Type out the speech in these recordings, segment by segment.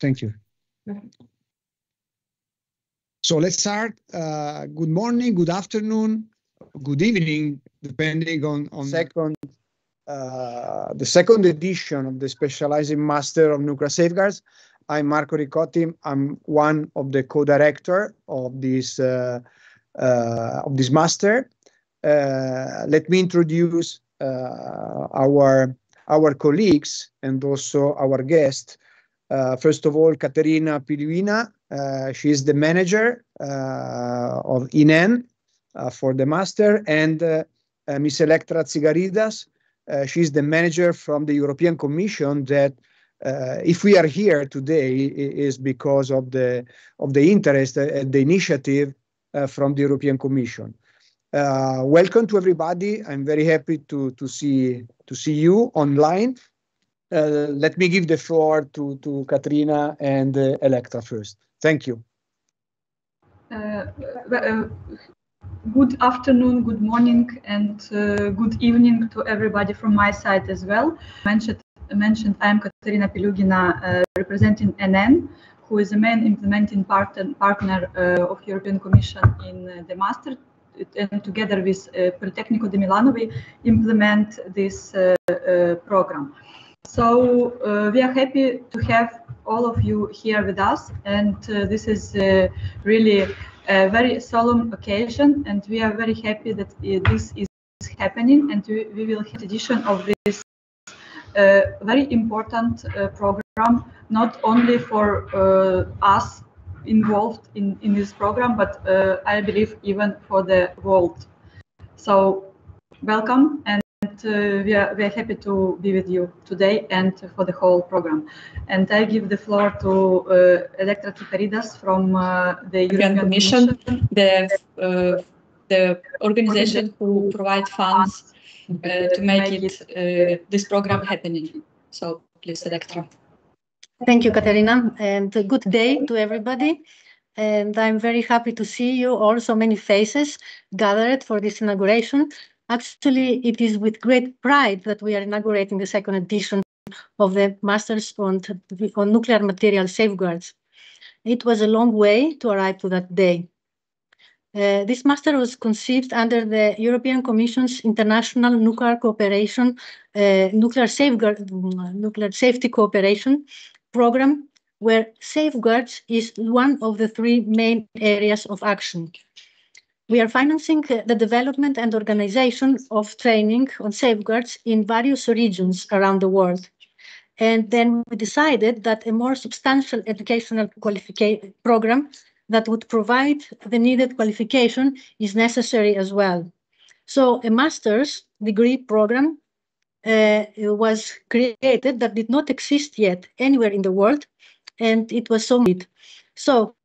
Thank you. So let's start. Uh, good morning, good afternoon, good evening, depending on on second uh, the second edition of the Specializing Master of Nuclear Safeguards. I'm Marco Ricotti. I'm one of the co-director of this uh, uh, of this master. Uh, let me introduce uh, our our colleagues and also our guest. Uh, first of all, Kateryna Piliuhina. she is the manager of ENEN for the master, and Miss Elektra Tsigaridas. she's the manager from the European Commission that uh, if we are here today is because of the of the interest and the initiative uh, from the European Commission. Uh, welcome to everybody. I'm very happy to to see to see you online. Uh, let me give the floor to to Katrina and uh, Elektra first. Thank you. Uh, good afternoon, good morning, and good evening to everybody from my side as well. Mentioned mentioned, I am Kateryna Piliuhina, uh, representing ENEN, who is the main implementing partner, partner uh, of European Commission in uh, the master. And together with Politecnico di Milano, we implement this program. So we are happy to have all of you here with us, and this is really a very solemn occasion, and we are very happy that this is happening, and we, we will have edition of this a very important uh, program, not only for uh, us involved in, in this program, but uh, I believe even for the world. So welcome and uh, we, are, we are happy to be with you today and for the whole program. And I give the floor to uh, Elektra Tsigaridas from uh, the European, Commission, Commission, the, the organization who provide funds uh, to make it uh, this program happening. So please, Elektra. Thank you, Kateryna, and a good day to everybody. And I'm very happy to see you all, so many faces gathered for this inauguration. Actually, it is with great pride that we are inaugurating the second edition of the Masters on, on Nuclear Material Safeguards. It was a long way to arrive to that day. Uh, this master was conceived under the European Commission's International Nuclear Cooperation, uh, Nuclear Safeguard, Nuclear Safety Cooperation Program, where safeguards is one of the three main areas of action. We are financing the development and organization of training on safeguards in various regions around the world. And then we decided that a more substantial educational qualification program that would provide the needed qualification is necessary as well. So a master's degree program uh, was created that did not exist yet anywhere in the world, and it was so needed. So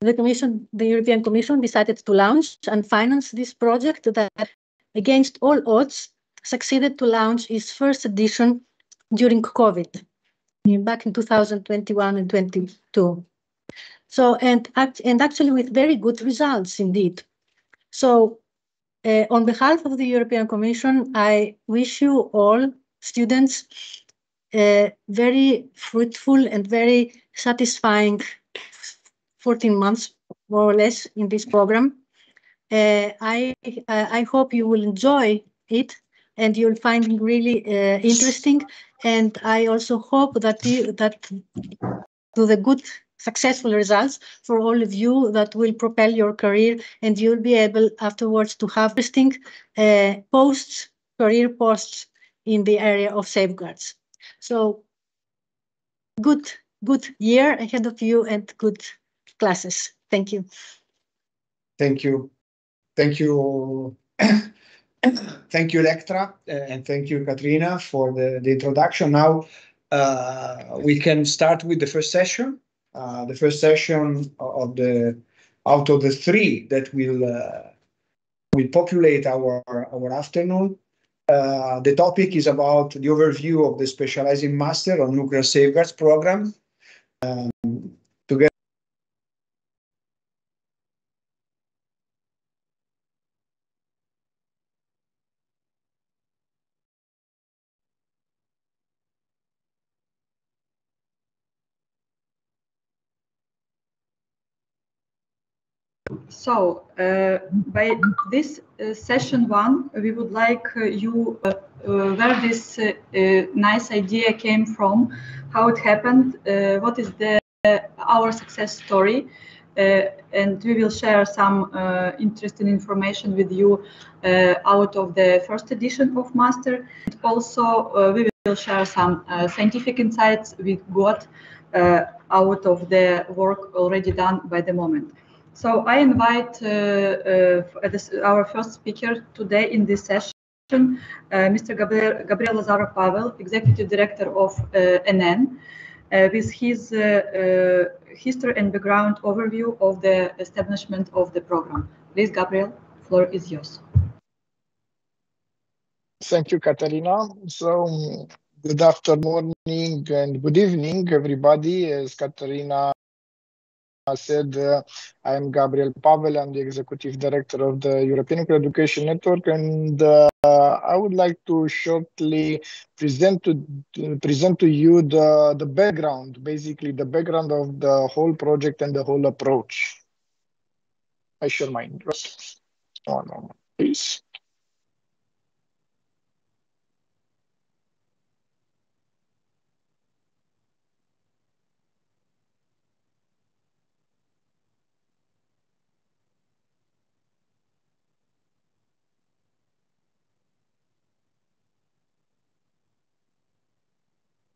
the Commission, the European Commission decided to launch and finance this project that, against all odds, succeeded to launch its first edition during COVID, back in 2021 and 22. So, and, and actually with very good results indeed. So uh, on behalf of the European Commission, I wish you all students a very fruitful and very satisfying 14 months, more or less, in this program. Uh, I, I hope you will enjoy it and you'll find it really uh, interesting. And I also hope that you, that to the good successful results for all of you that will propel your career and you'll be able afterwards to have interesting uh, posts, career posts in the area of safeguards. So good, good year ahead of you and good classes. Thank you. Thank you. Thank you. thank you, Elektra, uh, and thank you, Katrina, for the, the introduction. Now uh, we can start with the first session. Uh, the first session of the out of the three that will uh, will populate our our afternoon. Uh, the topic is about the overview of the specializing master on nuclear safeguards program. Um, so uh, by this uh, session one, we would like uh, you uh, uh, where this uh, nice idea came from, how it happened, what is the our success story, and we will share some interesting information with you out of the first edition of Master. And also, we will share some scientific insights we got out of the work already done by the moment. So I invite uh, uh, this, our first speaker today in this session, uh, Mr. Gabriel, Gabriel Lazaro Pavel, Executive Director of ENEN, with his history and background overview of the establishment of the program. Please, Gabriel, the floor is yours. Thank you, Kateryna. So, good afternoon and good evening, everybody. As Kateryna said, uh, I am Gabriel Pavel. I'm the executive director of the European Education Network, and uh, I would like to shortly present to, present to you the the background, basically the background of the whole project and the whole approach. I share my interest. One moment, please.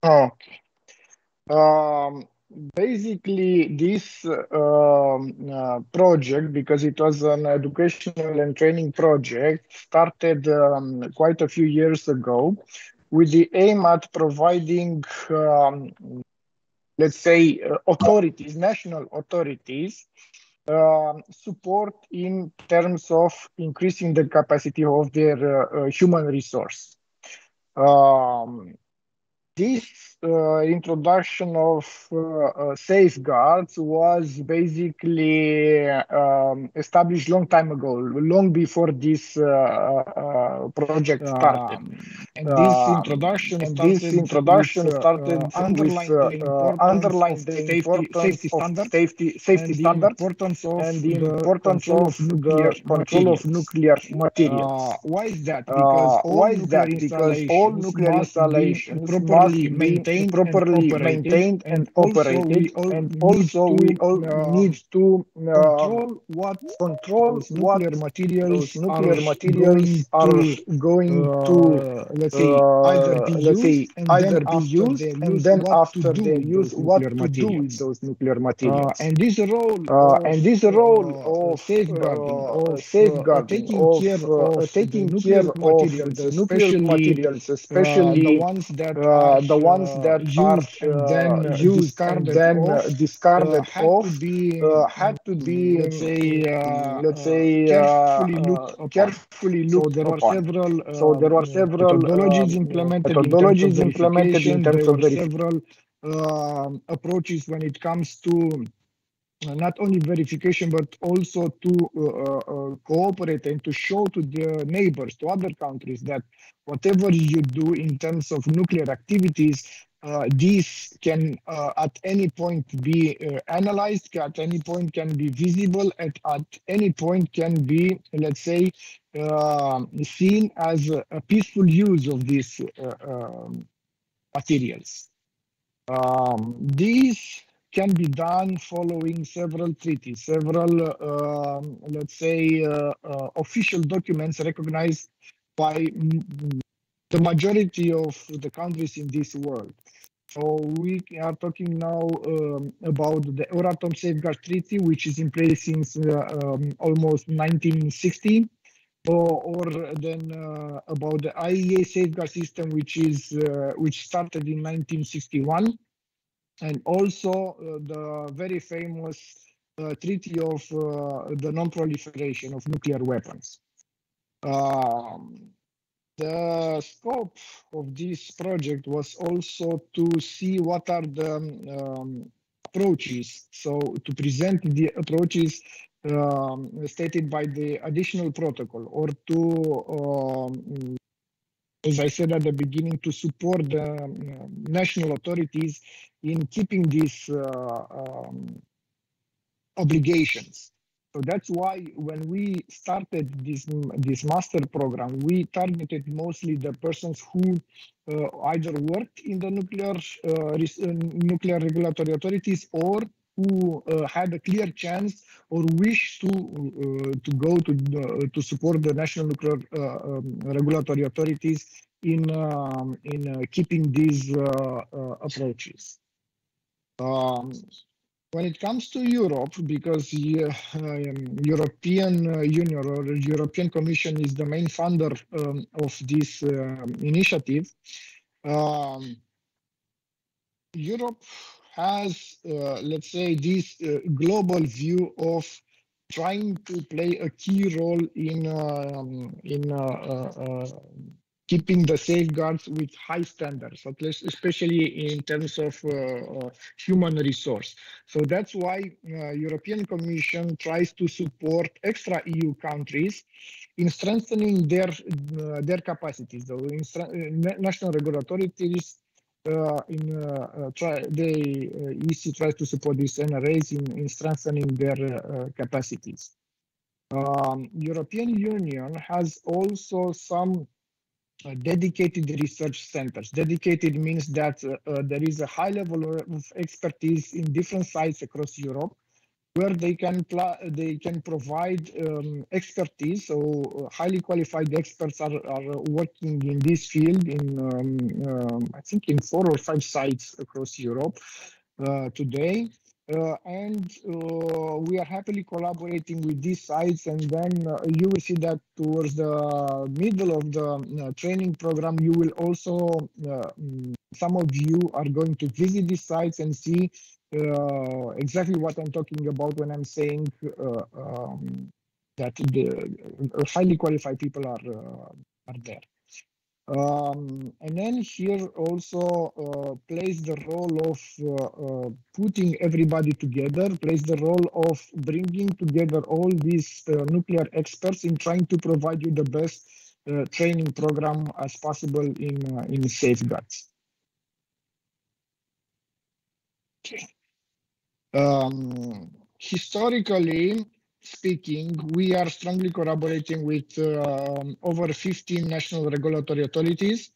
Okay. Um, basically, this um, uh, project, because it was an educational and training project, started um, quite a few years ago with the aim at providing, um, let's say, uh, authorities, national authorities, uh, support in terms of increasing the capacity of their uh, uh, human resource. Um, this uh, introduction of uh, uh, safeguards was basically um, established long time ago, long before this uh, uh, project started. Um, and this introduction and started this introduction with, started underline with underline the importance safety, standards, safety, safety and standards the importance of and the importance of nuclear control of nuclear materials. why is that? Because why is that? Because all nuclear installations properly maintained, properly and maintained and operated, and also we all uh, need to uh, control what control what nuclear materials nuclear materials are going uh, to let's say either be let's say either be used and then after they use what to do with those nuclear materials. and this role and this role of safeguarding of safeguarding taking care of taking care of the nuclear materials, especially the ones that the ones that used are and then uh, used and then discarded uh, had off to be uh, had to be let's say uh, let's uh, say carefully uh, looked carefully So there are upon. several uh, So there were several methodologies uh, implemented methodologies in terms of implemented in terms of were several um, approaches when it comes to uh, not only verification but also to uh, uh, cooperate and to show to the neighbors to other countries that whatever you do in terms of nuclear activities uh, these can uh, at any point be uh, analyzed at any point can be visible at, at any point can be let's say seen as a, a, peaceful use of these um, materials. Um, these can be done following several treaties, several, uh, let's say, uh, uh, official documents recognized by the majority of the countries in this world. So we are talking now um, about the Euratom Safeguard Treaty, which is in place since uh, um, almost 1960. Or, or then uh, about the IAEA safeguard system, which is uh, which started in 1961 and also uh, the very famous uh, Treaty of uh, the Non-Proliferation of Nuclear Weapons. Um, the scope of this project was also to see what are the um, approaches, so to present the approaches um, stated by the additional protocol or to um, as I said at the beginning, to support the uh, national authorities in keeping these uh, um, obligations. So that's why when we started this this master program, we targeted mostly the persons who uh, either worked in the nuclear uh, uh nuclear regulatory authorities or who uh, had a clear chance or wish to uh, to go to to support the national nuclear um, regulatory authorities in um, in keeping these approaches. Um, when it comes to Europe, because uh, um, European uh, Union or European Commission is the main funder um, of this uh, initiative, um, Europe has, uh, let's say, this uh, global view of trying to play a key role in um, in uh, keeping the safeguards with high standards, at least especially in terms of uh, uh, human resource. So that's why uh, European Commission tries to support extra EU countries in strengthening their uh, their capacities. So in uh, national regulatory authorities. Uh, in try, they EC tries to support these NRAs in, in strengthening their capacities. Um, European Union has also some uh, dedicated research centers. Dedicated means that uh, uh, there is a high level of expertise in different sites across Europe where they can they can provide um, expertise. So uh, highly qualified experts are, are working in this field in um, um, I think in four or five sites across Europe uh, today. Uh, and uh, we are happily collaborating with these sites and then uh, you will see that towards the middle of the uh, training program you will also mm, some of you are going to visit these sites and see uh, exactly what I'm talking about when I'm saying um, that the highly qualified people are are there. Um, and then here also uh, plays the role of uh, uh, putting everybody together, plays the role of bringing together all these uh, nuclear experts in trying to provide you the best uh, training program as possible in, uh, in safeguards. Okay. Um, historically, speaking, we are strongly collaborating with uh, over 15 national regulatory authorities.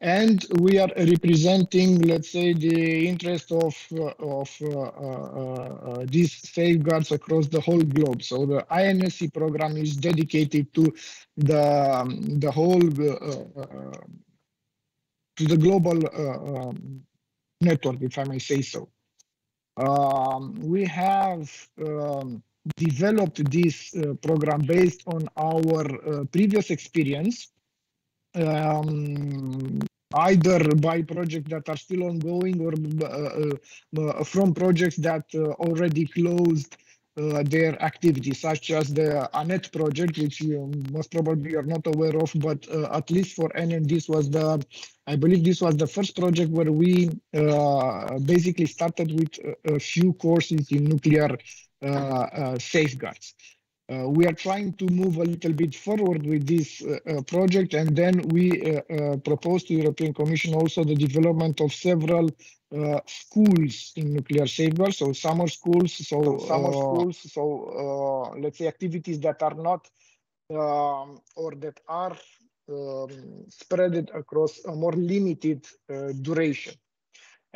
And we are representing, let's say, the interest of, uh, of uh, uh, uh these safeguards across the whole globe. So the INSC program is dedicated to the, um, the whole, uh, to the global um, network, if I may say so. Um, we have um, developed this uh, program based on our uh, previous experience, um, either by projects that are still ongoing or uh, from projects that already closed uh, their activities, such as the ANET project, which you most probably are not aware of, but uh, at least for ENEN, this was the, I believe this was the first project where we uh, basically started with a, a, few courses in nuclear uh, uh, safeguards. Uh, we are trying to move a little bit forward with this uh, project, and then we uh, propose to European Commission also the development of several schools in nuclear safeguards, so summer schools, so summer schools, so let's say activities that are not um, or that are um, spread across a more limited duration.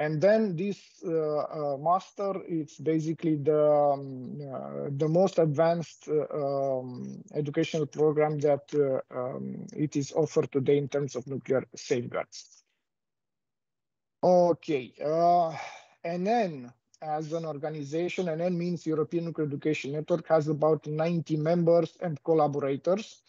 And then this uh, uh, master, it's basically the, um, uh, the most advanced um, educational program that um, it is offered today in terms of nuclear safeguards. Okay, and then as an organization, and ENEN means European Nuclear Education Network, has about 90 members and collaborators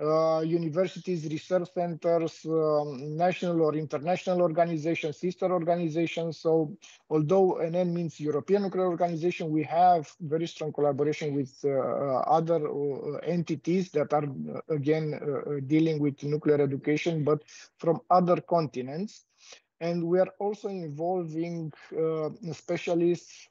uh, universities, research centers, um, national or international organizations, sister organizations. So although ENEN means European Nuclear Organization, we have very strong collaboration with uh, other uh, entities that are, uh, again, uh, dealing with nuclear education, but from other continents. And we are also involving specialists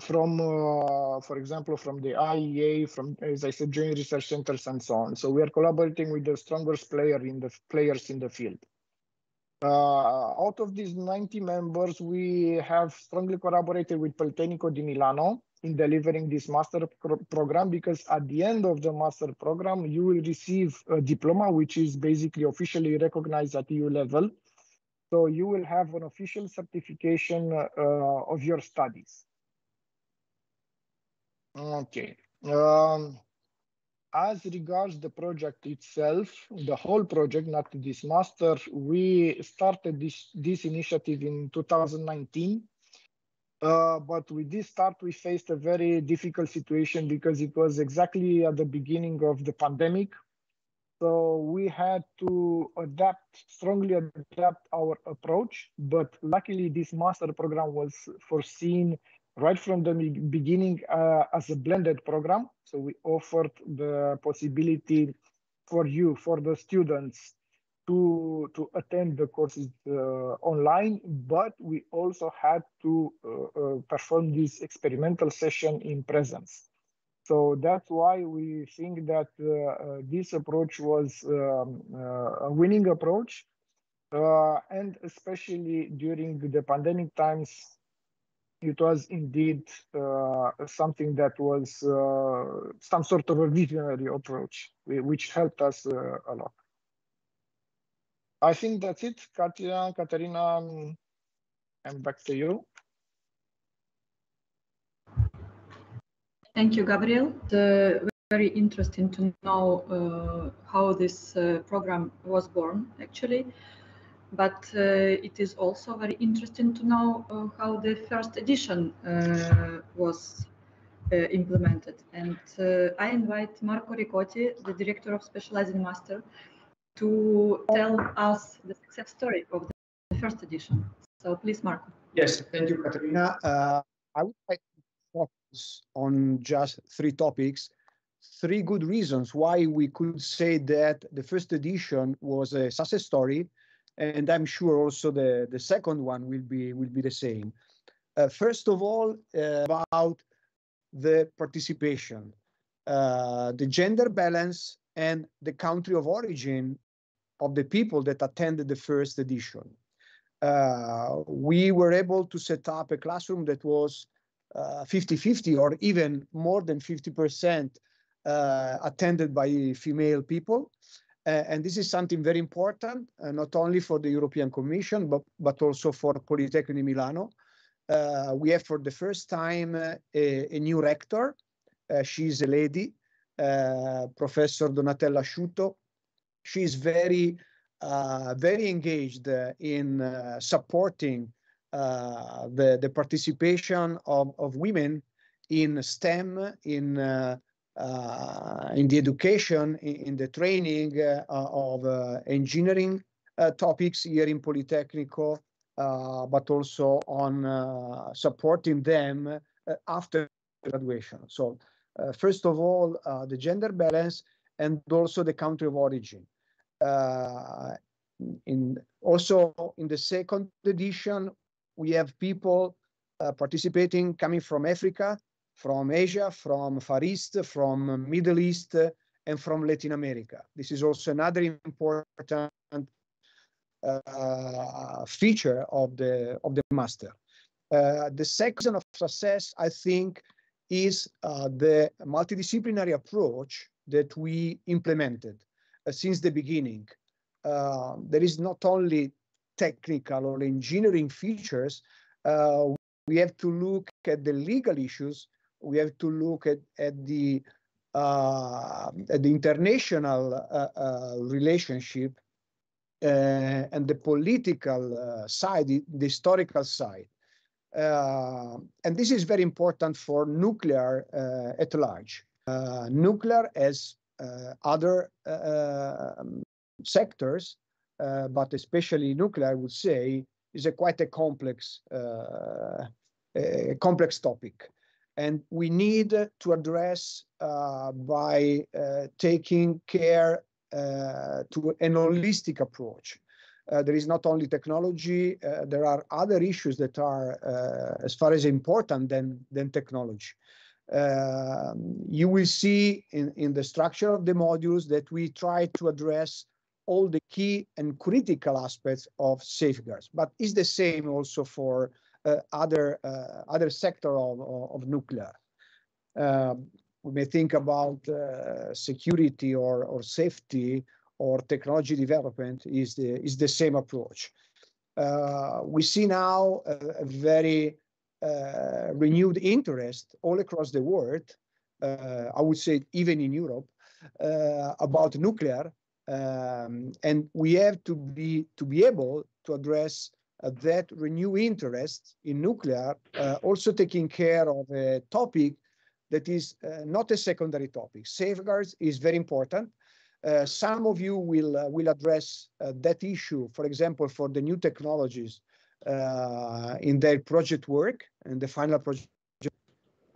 from, uh, for example, from the IEA, from, as I said, joint research centers and so on. So we are collaborating with the strongest player in the players in the field. Uh, out of these 90 members, we have strongly collaborated with Politecnico di Milano in delivering this master pro program because at the end of the master program, you will receive a diploma, which is basically officially recognized at EU level. So you will have an official certification uh, of your studies. Okay. Um, as regards the project itself, the whole project, not this master, we started this, this initiative in 2019. Uh, but with this start, we faced a very difficult situation because it was exactly at the beginning of the pandemic. So we had to adapt, strongly adapt our approach. But luckily, this master program was foreseen right from the beginning uh, as a blended program. So we offered the possibility for you, for the students, to to attend the courses uh, online, but we also had to uh, uh, perform this experimental session in presence. So that's why we think that uh, uh, this approach was um, uh, a winning approach, and especially during the pandemic times, it was indeed uh, something that was uh, some sort of a visionary approach, which helped us uh, a lot. I think that's it, Katya, Kateryna, um, I'm back to you. Thank you, Gabriel. The, very interesting to know uh, how this uh, program was born, actually but uh, it is also very interesting to know uh, how the first edition uh, was implemented. And I invite Marco Ricotti, the director of Specializing Master, to tell us the success story of the first edition. So please, Marco. Yes, thank you, Kateryna. Uh, I would like on just three topics, three good reasons why we could say that the first edition was a success story and I'm sure also the, the second one will be will be the same. Uh, first of all, uh, about the participation, uh, the gender balance, and the country of origin of the people that attended the first edition. Uh, we were able to set up a classroom that was 50-50 uh, or even more than 50% uh, attended by female people. Uh, and this is something very important, uh, not only for the European Commission, but, but also for Politecnico di Milano. Uh, we have for the first time a, a, new rector. she is a lady, Professor Donatella Sciuto. She's very, very engaged in supporting the, the participation of, of women in STEM, in uh, uh, in the education, in, in the training uh, of uh, engineering topics here in Politecnico, but also on supporting them after graduation. So first of all, the gender balance and also the country of origin. in also in the second edition, we have people uh, participating coming from Africa, from Asia, from Far East, from Middle East, and from Latin America. This is also another important uh, feature of the of the master. Uh, the second of success, I think, is uh, the multidisciplinary approach that we implemented uh, since the beginning. Uh, there is not only technical or engineering features. Uh, we have to look at the legal issues we have to look at, at the uh, at the international uh, uh, relationship uh, and the political uh, side, the, the, historical side. And this is very important for nuclear at large. nuclear as other um, sectors, but especially nuclear, I would say, is a quite a complex, a complex topic and we need to address uh, by uh, taking care uh, to an holistic approach. Uh, there is not only technology, uh, there are other issues that are uh, as far as important than, than technology. Um, you will see in, in the structure of the modules that we try to address all the key and critical aspects of safeguards, but it's the same also for uh, other uh, other sector of, of nuclear. Um, we may think about uh, security or, or safety or technology development is the, is the same approach. Uh, we see now a, a very uh, renewed interest all across the world, uh, I would say even in Europe, about nuclear. Um, and we have to be, to be able to address uh, that renewed interest in nuclear, uh, also taking care of a topic that is uh, not a secondary topic. Safeguards is very important. Uh, some of you will uh, will address uh, that issue, for example, for the new technologies in their project work and the final project.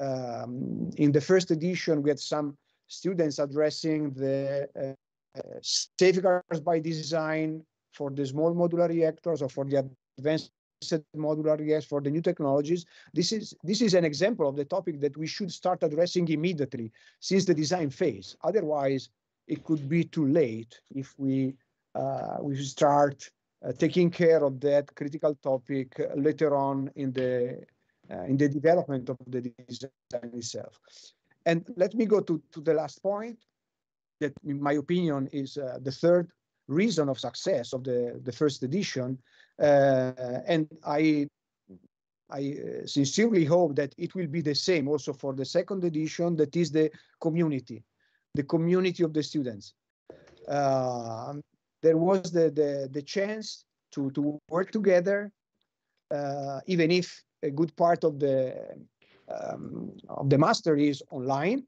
Um, in the first edition, we had some students addressing the safeguards by design for the small modular reactors or for the advanced modular reactors for the new technologies. This is this is an example of the topic that we should start addressing immediately since the design phase. Otherwise, it could be too late if we uh, we start uh, taking care of that critical topic later on in the uh, in the development of the design itself. And let me go to, to the last point that, in my opinion, is uh, the third reason of success of the, the first edition. Uh, and I, I uh, sincerely hope that it will be the same also for the second edition, that is the community, the community of the students. Uh, there was the, the, the chance to, to work together, uh, even if a good part of the um, of the master is online.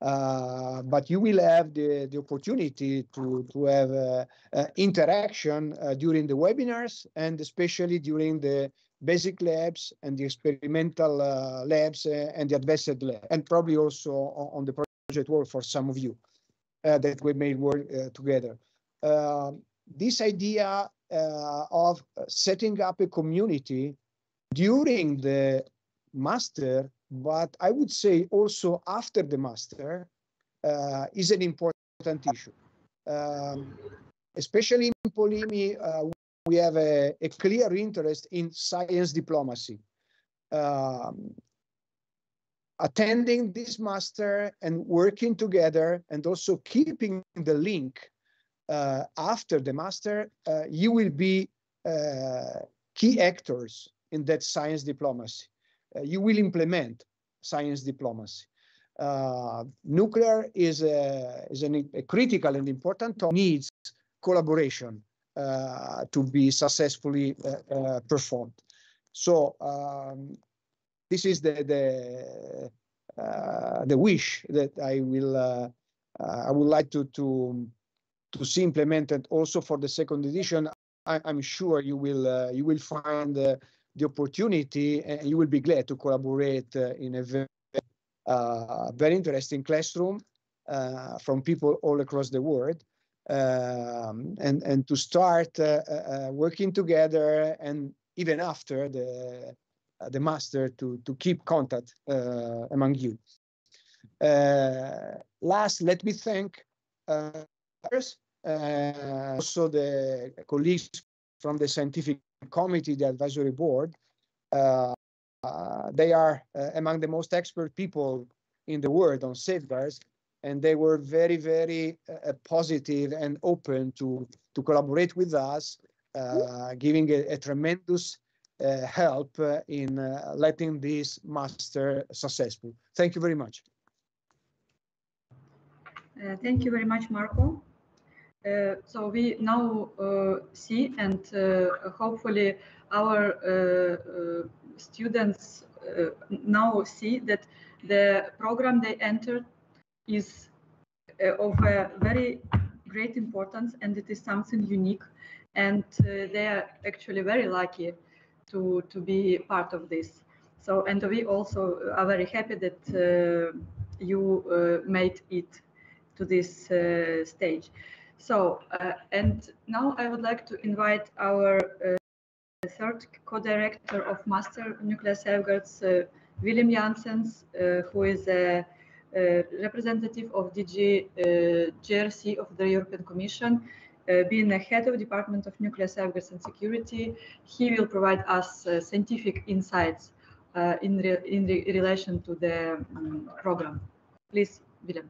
Uh, but you will have the, the opportunity to, to have uh, uh, interaction uh, during the webinars and especially during the basic labs and the experimental uh, labs uh, and the advanced lab, and probably also on, on, the project work for some of you that we may work together. Um, this idea of setting up a community during the master but I would say also after the master uh, is an important issue. Um, especially in Polimi, uh, we have a, a, clear interest in science diplomacy. Um, attending this master and working together and also keeping the link uh, after the master, uh, you will be uh, key actors in that science diplomacy you will implement science diplomacy. Uh, nuclear is a, is an, a critical and important topic, needs collaboration uh, to be successfully uh, uh, performed. So um, this is the the, uh, the wish that I will I would like to to to see implemented also for the second edition. I, am sure you will you will find the opportunity, and you will be glad to collaborate uh, in a very, uh, very interesting classroom uh, from people all across the world. Um, and and to start working together and even after the the master to to keep contact among you. last, let me thank uh, also the colleagues from the scientific committee, the advisory board, uh, uh, they are uh, among the most expert people in the world on safeguards, and they were very, very uh, positive and open to to collaborate with us, uh, giving a, a tremendous uh, help in letting this master successful. Thank you very much. thank you very much, Marco. Uh, so we now uh, see and uh, hopefully our students now see that the program they entered is of a very great importance and it is something unique and they are actually very lucky to to be part of this. So and we also are very happy that uh, you uh, made it to this uh, stage so, uh, and now I would like to invite our uh, third co-director of Master Nuclear Safeguards, uh, Willem Janssens, uh, who is a, a, representative of DG uh, JRC of the European Commission. Uh, being the head of Department of Nuclear Safeguards and Security, he will provide us scientific insights in, re in re relation to the um, program. Please, Willem.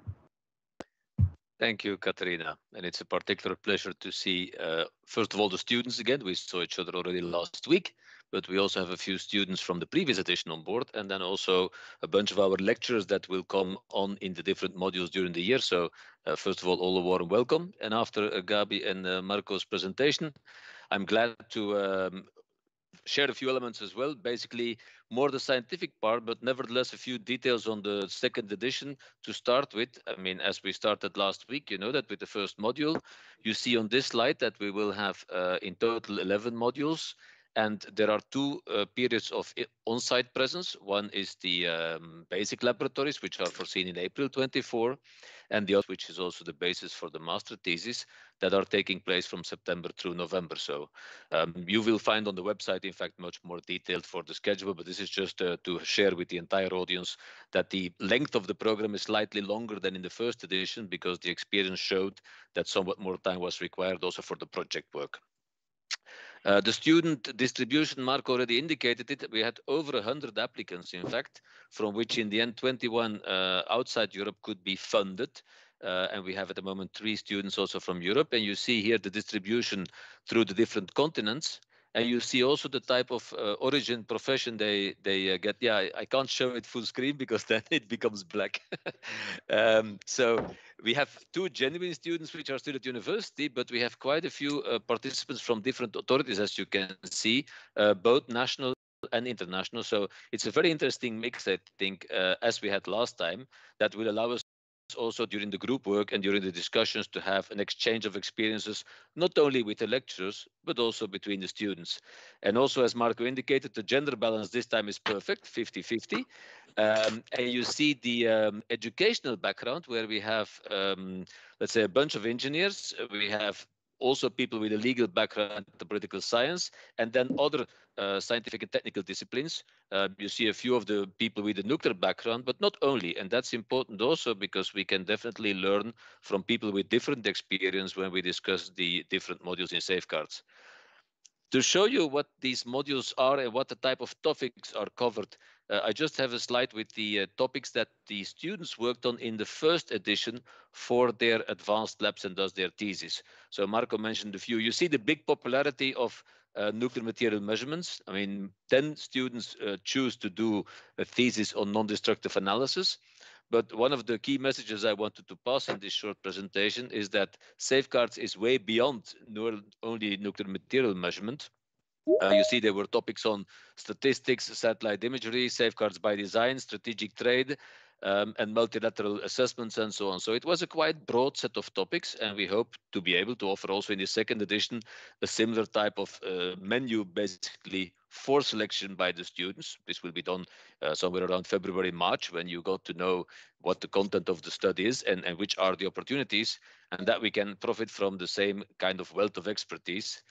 Thank you, Kateryna. And it's a particular pleasure to see, uh, first of all, the students again. We saw each other already last week, but we also have a few students from the previous edition on board, and then also a bunch of our lecturers that will come on in the different modules during the year. So uh, first of all, all a warm welcome. And after uh, Gabi and uh, Marco's presentation, I'm glad to um, share a few elements as well. Basically, more the scientific part, but nevertheless, a few details on the second edition to start with. I mean, as we started last week, you know that with the first module, you see on this slide that we will have uh, in total 11 modules. And there are two uh, periods of on-site presence. One is the um, basic laboratories, which are foreseen in April 24, and the other, which is also the basis for the master thesis, that are taking place from September through November. So um, you will find on the website, in fact, much more detailed for the schedule, but this is just uh, to share with the entire audience that the length of the program is slightly longer than in the first edition because the experience showed that somewhat more time was required also for the project work. Uh, the student distribution, Mark already indicated it. We had over 100 applicants, in fact, from which in the end 21 uh, outside Europe could be funded. Uh, and we have at the moment three students also from Europe. And you see here the distribution through the different continents and you see also the type of uh, origin profession they they uh, get. Yeah I, I, can't show it full screen because then it becomes black. Um, so we have two genuine students which are still at university but we have quite a few uh, participants from different authorities as you can see uh, both national and international. So it's a very interesting mix i think uh, as we had last time that will allow us also during the group work and during the discussions to have an exchange of experiences, not only with the lecturers, but also between the students. And also, as Marco indicated, the gender balance this time is perfect, 50-50. Um, and you see the um, educational background where we have, um, let's say, a bunch of engineers. We have also people with a legal background, the political science, and then other uh, scientific and technical disciplines. Uh, you see a few of the people with a nuclear background, but not only. And that's important also because we can definitely learn from people with different experience when we discuss the different modules in safeguards. To show you what these modules are and what the type of topics are covered, uh, I just have a slide with the uh, topics that the students worked on in the first edition for their advanced labs and thus their thesis. So Marco mentioned a few. You see the big popularity of uh, nuclear material measurements. I mean, 10 students uh, choose to do a thesis on non-destructive analysis. But one of the key messages I wanted to pass in this short presentation is that safeguards is way beyond only nuclear material measurement. Uh, you see there were topics on statistics, satellite imagery, safeguards by design, strategic trade, um, and multilateral assessments and so on. So it was a quite broad set of topics, and we hope to be able to offer also in the second edition a similar type of uh, menu, basically for selection by the students. This will be done uh, somewhere around February, March, when you got to know what the content of the study is and, and which are the opportunities, and that we can profit from the same kind of wealth of expertise.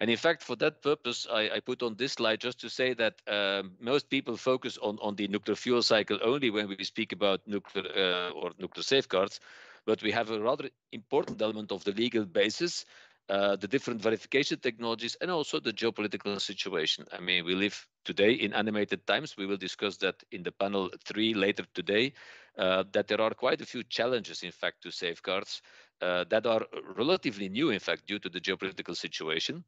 And in fact, for that purpose, I, I put on this slide just to say that um, most people focus on, on the nuclear fuel cycle only when we speak about nuclear uh, or nuclear safeguards. But we have a rather important element of the legal basis uh, the different verification technologies, and also the geopolitical situation. I mean, we live today in animated times. We will discuss that in the panel three later today, uh, that there are quite a few challenges, in fact, to safeguards uh, that are relatively new, in fact, due to the geopolitical situation.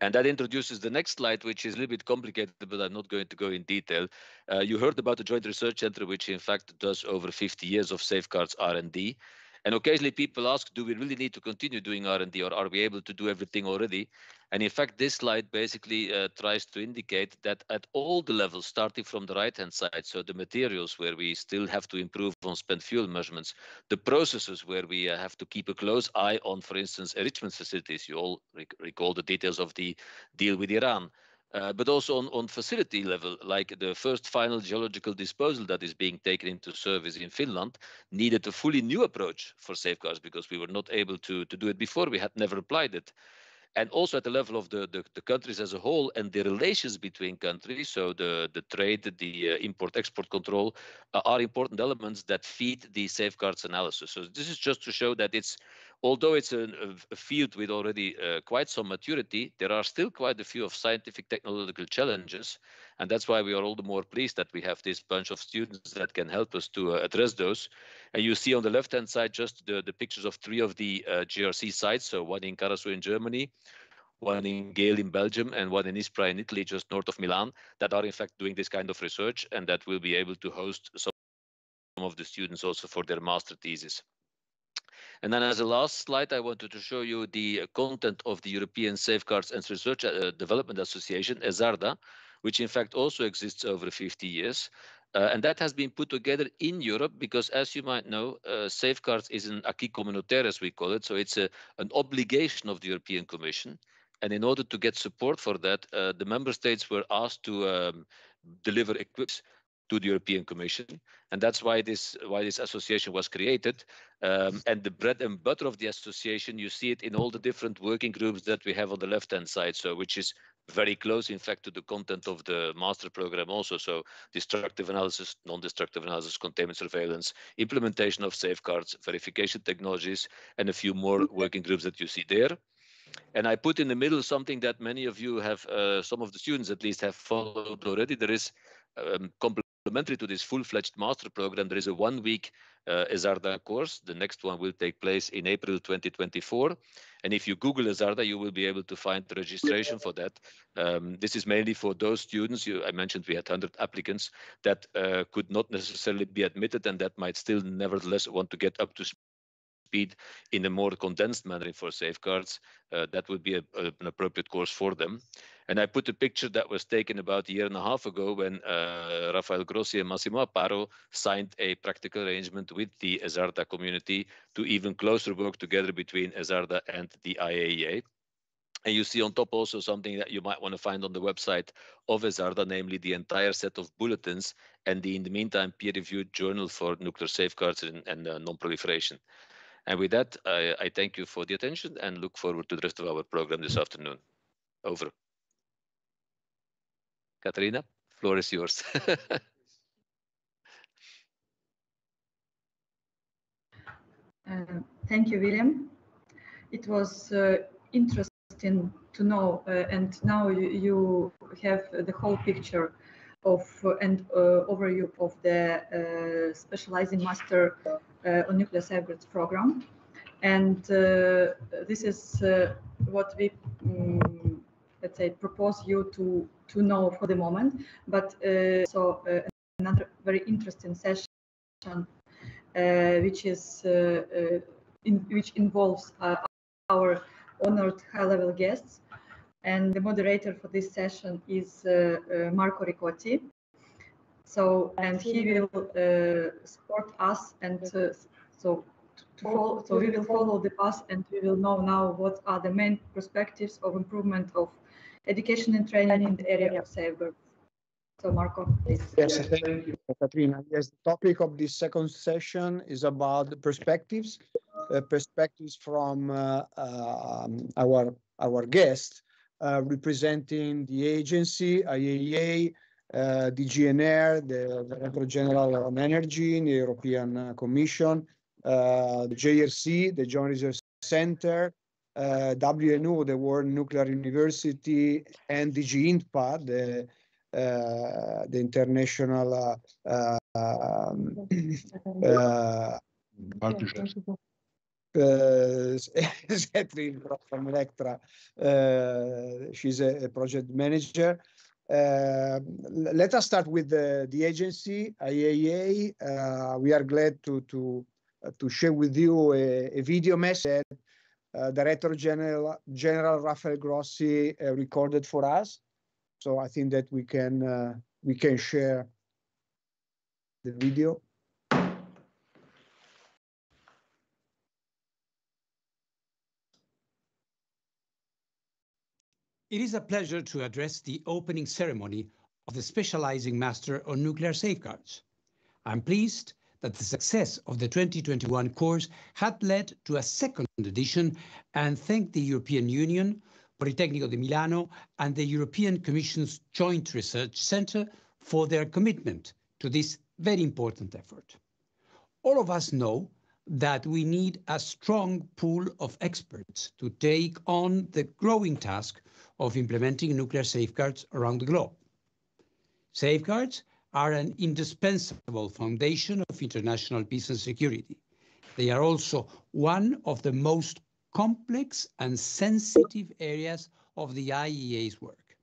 And that introduces the next slide, which is a little bit complicated, but I'm not going to go in detail. Uh, you heard about the Joint Research Center, which in fact does over 50 years of safeguards R&D. And occasionally people ask, do we really need to continue doing R&D or are we able to do everything already? And in fact, this slide basically uh, tries to indicate that at all the levels, starting from the right-hand side, so the materials where we still have to improve on spent fuel measurements, the processes where we uh, have to keep a close eye on, for instance, enrichment facilities. You all rec recall the details of the deal with Iran. Uh, but also on, on facility level, like the first final geological disposal that is being taken into service in Finland needed a fully new approach for safeguards because we were not able to, to do it before. We had never applied it and also at the level of the, the, the, countries as a whole and the relations between countries, so the, the trade, the uh, import-export control, uh, are important elements that feed the safeguards analysis. So this is just to show that it's although it's a, a field with already uh, quite some maturity, there are still quite a few of scientific technological challenges. And that's why we are all the more pleased that we have this bunch of students that can help us to uh, address those. And you see on the left-hand side just the, the pictures of three of the uh, JRC sites. So one in Karlsruhe in Germany, one in Geel in Belgium, and one in Ispra in Italy, just north of Milan, that are in fact doing this kind of research and that will be able to host some of the students also for their master thesis. And then as a last slide, I wanted to show you the content of the European Safeguards and Research uh, Development Association, ESARDA, which in fact also exists over 50 years. Uh, and that has been put together in Europe because, as you might know, uh, safeguards is an acquis communautaire, as we call it. So it's a, an obligation of the European Commission. And in order to get support for that, uh, the member states were asked to um, deliver equipment to the European Commission, and that's why this why this association was created. Um, and the bread and butter of the association, you see it in all the different working groups that we have on the left-hand side. So, which is very close, in fact, to the content of the master program also. So, destructive analysis, non-destructive analysis, containment surveillance, implementation of safeguards, verification technologies, and a few more working groups that you see there. And I put in the middle something that many of you have, uh, some of the students at least have followed already. There is um, complementary to this full-fledged master program, there is a one-week uh, ESARDA course. The next one will take place in April 2024. And if you Google ESARDA, you will be able to find the registration for that. Um, this is mainly for those students, you, I mentioned we had 100 applicants, that uh, could not necessarily be admitted and that might still nevertheless want to get up to speed in a more condensed manner for safeguards, uh, that would be a, a, an appropriate course for them. And I put a picture that was taken about a year and a half ago when uh, Rafael Grossi and Massimo Aparo signed a practical arrangement with the ESARDA community to even closer work together between ESARDA and the IAEA. And you see on top also something that you might want to find on the website of ESARDA, namely the entire set of bulletins and the, in the meantime, peer-reviewed journal for nuclear safeguards and, and uh, non-proliferation. And with that, I, I thank you for the attention and look forward to the rest of our program this afternoon. Over. Kateryna, floor is yours. uh, thank you, Willem. It was uh, interesting to know, uh, and now you, you, have the whole picture of uh, and uh, overview of the uh, specializing master on nuclear safeguards program. And this is what we um, let's say propose you to to know for the moment. But so another very interesting session, which is in, which involves our honored high-level guests and the moderator for this session is uh, uh, Marco Ricotti. So, and he will uh, support us and so follow, so we will follow the path and we will know now what are the main perspectives of improvement of education and training in the area of safeguards. So Marco, please. Yes, thank you, Kateryna. Yes, the topic of this second session is about the perspectives, uh, perspectives from uh, um, our our guest, representing the agency, IAEA, uh, DG ENER, the Director General on Energy, the European uh, Commission, uh, the JRC, the Joint Research Center, uh, WNU, the World Nuclear University, and DG INTPA, the uh, the international uh, um, uh, from Elektra. Uh, she's a, a, project manager. Uh, let us start with the, the agency, IAEA. Uh, we are glad to, to, uh, to share with you a, a video message uh, Director General, General Rafael Grossi recorded for us. So I think that we can, we can share the video. It is a pleasure to address the opening ceremony of the Specializing Master on Nuclear Safeguards. I'm pleased that the success of the 2021 course had led to a second edition and thank the European Union, Politecnico di Milano, and the European Commission's Joint Research Centre for their commitment to this very important effort. All of us know that we need a strong pool of experts to take on the growing task of implementing nuclear safeguards around the globe. Safeguards are an indispensable foundation of international peace and security. They are also one of the most complex and sensitive areas of the IAEA's work.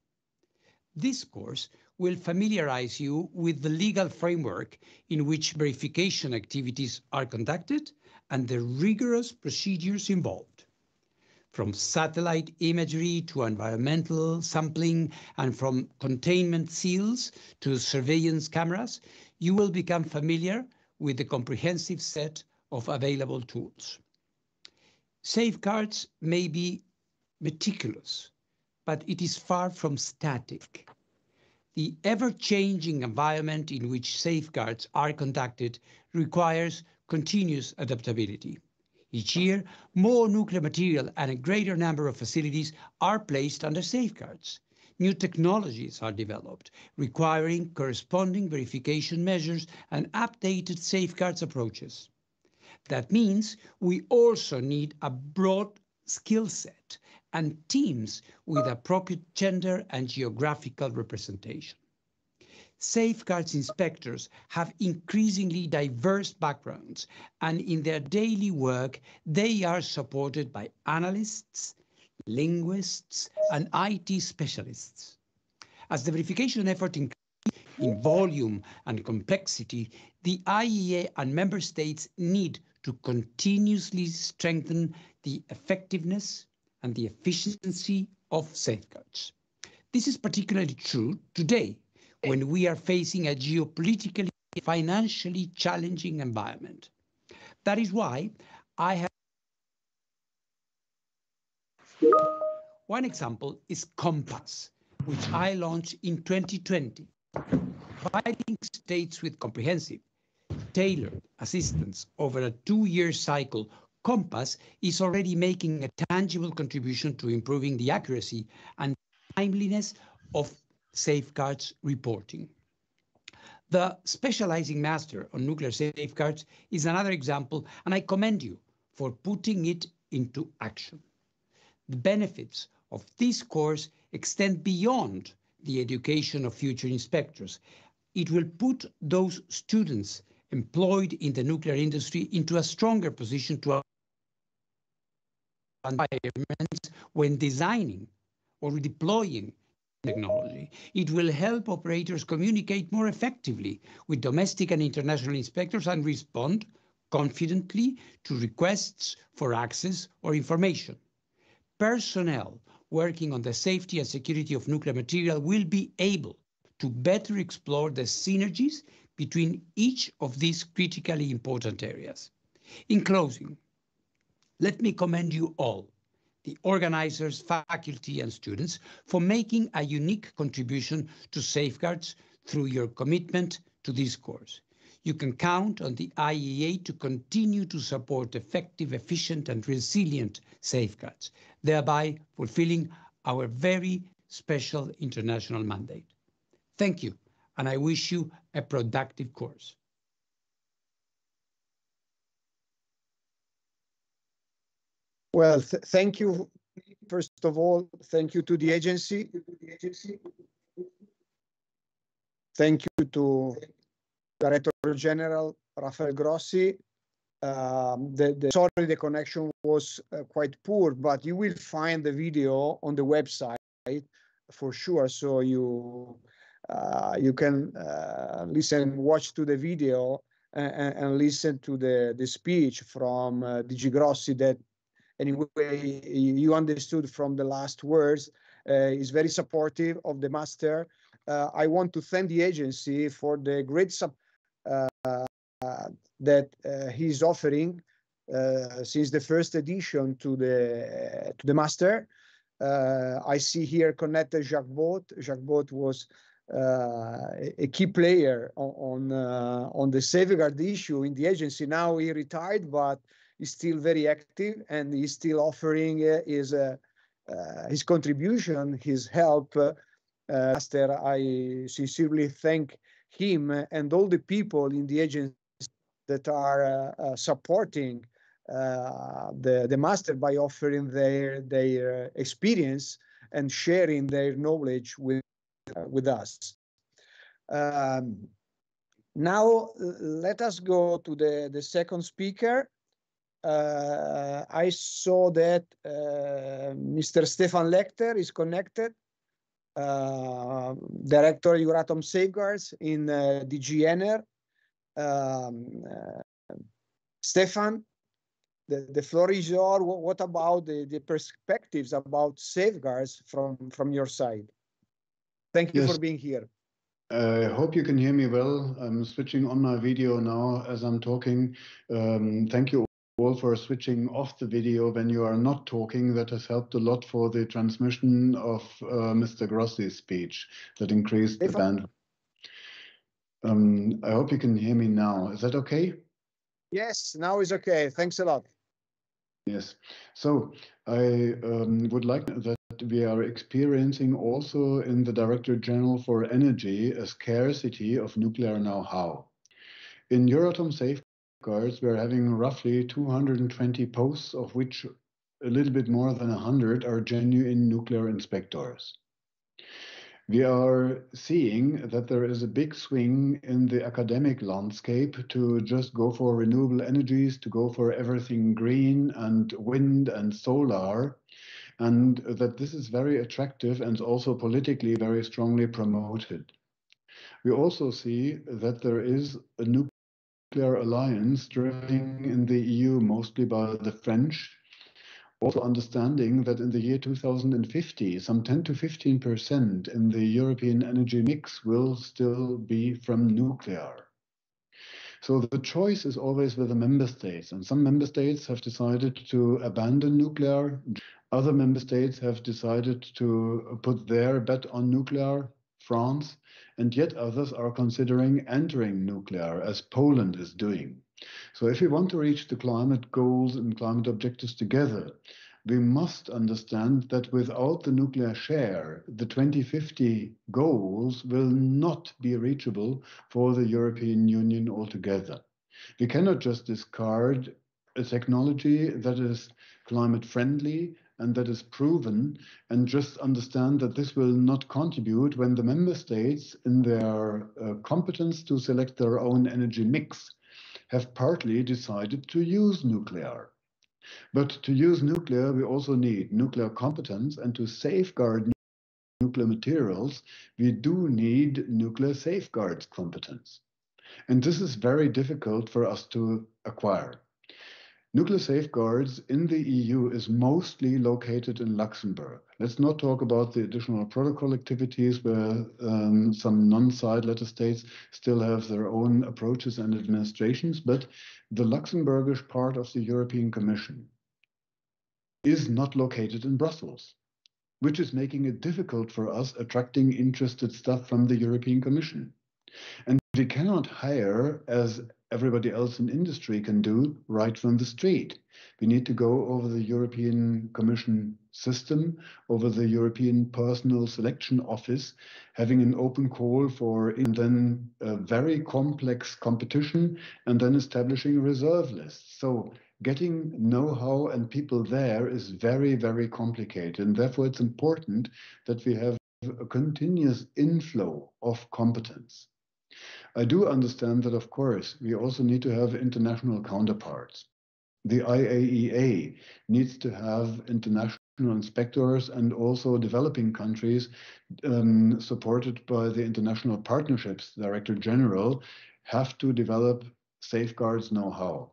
This course will familiarize you with the legal framework in which verification activities are conducted and the rigorous procedures involved. From satellite imagery to environmental sampling and from containment seals to surveillance cameras, you will become familiar with the comprehensive set of available tools. Safeguards may be meticulous, but it is far from static. The ever-changing environment in which safeguards are conducted requires continuous adaptability. Each year, more nuclear material and a greater number of facilities are placed under safeguards. New technologies are developed, requiring corresponding verification measures and updated safeguards approaches. That means we also need a broad skill set and teams with appropriate gender and geographical representation. Safeguards inspectors have increasingly diverse backgrounds, and in their daily work, they are supported by analysts, linguists, and IT specialists. As the verification effort increases in volume and complexity, the IAEA and member states need to continuously strengthen the effectiveness and the efficiency of safeguards. This is particularly true today when we are facing a geopolitically financially challenging environment. That is why I have one example is Compass, which I launched in 2020, providing states with comprehensive tailored assistance over a two-year cycle, Compass is already making a tangible contribution to improving the accuracy and timeliness of safeguards reporting. The specializing master on nuclear safeguards is another example, and I commend you for putting it into action. The benefits of this course extend beyond the education of future inspectors. It will put those students employed in the nuclear industry into a stronger position to environments when designing or deploying technology. It will help operators communicate more effectively with domestic and international inspectors and respond confidently to requests for access or information. Personnel working on the safety and security of nuclear material will be able to better explore the synergies between each of these critically important areas. In closing, let me commend you all, the organizers, faculty, and students, for making a unique contribution to safeguards through your commitment to this course. You can count on the IAEA to continue to support effective, efficient, and resilient safeguards, thereby fulfilling our very special international mandate. Thank you and I wish you a productive course. Well, th thank you. First of all, thank you to the agency. Thank you to Director General Rafael Grossi. Um, the, the, sorry, the connection was uh, quite poor, but you will find the video on the website for sure. So you uh, you can uh, listen, watch to the video and, and, listen to the, the speech from uh, DG Grossi that anyway you understood from the last words uh, is very supportive of the master. Uh, I want to thank the agency for the great support uh, that he's offering since the first edition to the to the master. I see here connected Jacques Baute. Jacques Baute was uh, a key player on on, uh, on, the safeguard issue in the agency. Now he retired, but he's still very active and he's still offering uh, his uh, uh, his contribution, his help. Uh, master, I sincerely thank him and all the people in the agency that are supporting the, the master by offering their, their experience and sharing their knowledge with, with us. Um, now, let us go to the, the second speaker. Uh, I saw that uh, Mr. Stefan Lechner is connected, uh, Director Euratom Safeguards in uh, DG ENER. Um, Stefan, the, the floor is yours. What about the, the perspectives about safeguards from, from your side? Thank you yes. for being here. I hope you can hear me well. I'm switching on my video now as I'm talking. Um, thank you for switching off the video when you are not talking. That has helped a lot for the transmission of uh, Mr. Grossi's speech that increased if the bandwidth. Um, I hope you can hear me now. Is that okay? Yes, now is okay. Thanks a lot. Yes. So I um, would like that we are experiencing also in the Director General for Energy a scarcity of nuclear know-how. In Euratom Safeguards, we're having roughly 220 posts, of which a little bit more than 100 are genuine nuclear inspectors we are seeing that there is a big swing in the academic landscape to just go for renewable energies, to go for everything green and wind and solar, and that this is very attractive and also politically very strongly promoted. We also see that there is a nuclear alliance driven in the EU mostly by the French also understanding that in the year 2050, some 10 to 15 percent in the European energy mix will still be from nuclear. So the choice is always with the member states, and some member states have decided to abandon nuclear. Other member states have decided to put their bet on nuclear, France, and yet others are considering entering nuclear, as Poland is doing. So if we want to reach the climate goals and climate objectives together, we must understand that without the nuclear share, the 2050 goals will not be reachable for the European Union altogether. We cannot just discard a technology that is climate friendly and that is proven and just understand that this will not contribute when the member states in their uh, competence to select their own energy mix have partly decided to use nuclear. But to use nuclear, we also need nuclear competence, and to safeguard nuclear materials, we do need nuclear safeguards competence. And this is very difficult for us to acquire. Nuclear safeguards in the EU is mostly located in Luxembourg. Let's not talk about the additional protocol activities where um, some non-side letter states still have their own approaches and administrations, but the Luxembourgish part of the European Commission is not located in Brussels, which is making it difficult for us attracting interested staff from the European Commission. And we cannot hire as everybody else in industry can do right from the street. We need to go over the European Commission system, over the European Personnel Selection Office, having an open call for and then a very complex competition, and then establishing reserve lists. So getting know-how and people there is very, very complicated. And therefore, it's important that we have a continuous inflow of competence. I do understand that, of course, we also need to have international counterparts. The IAEA needs to have international inspectors and also developing countries um, supported by the international partnerships director general have to develop safeguards know-how.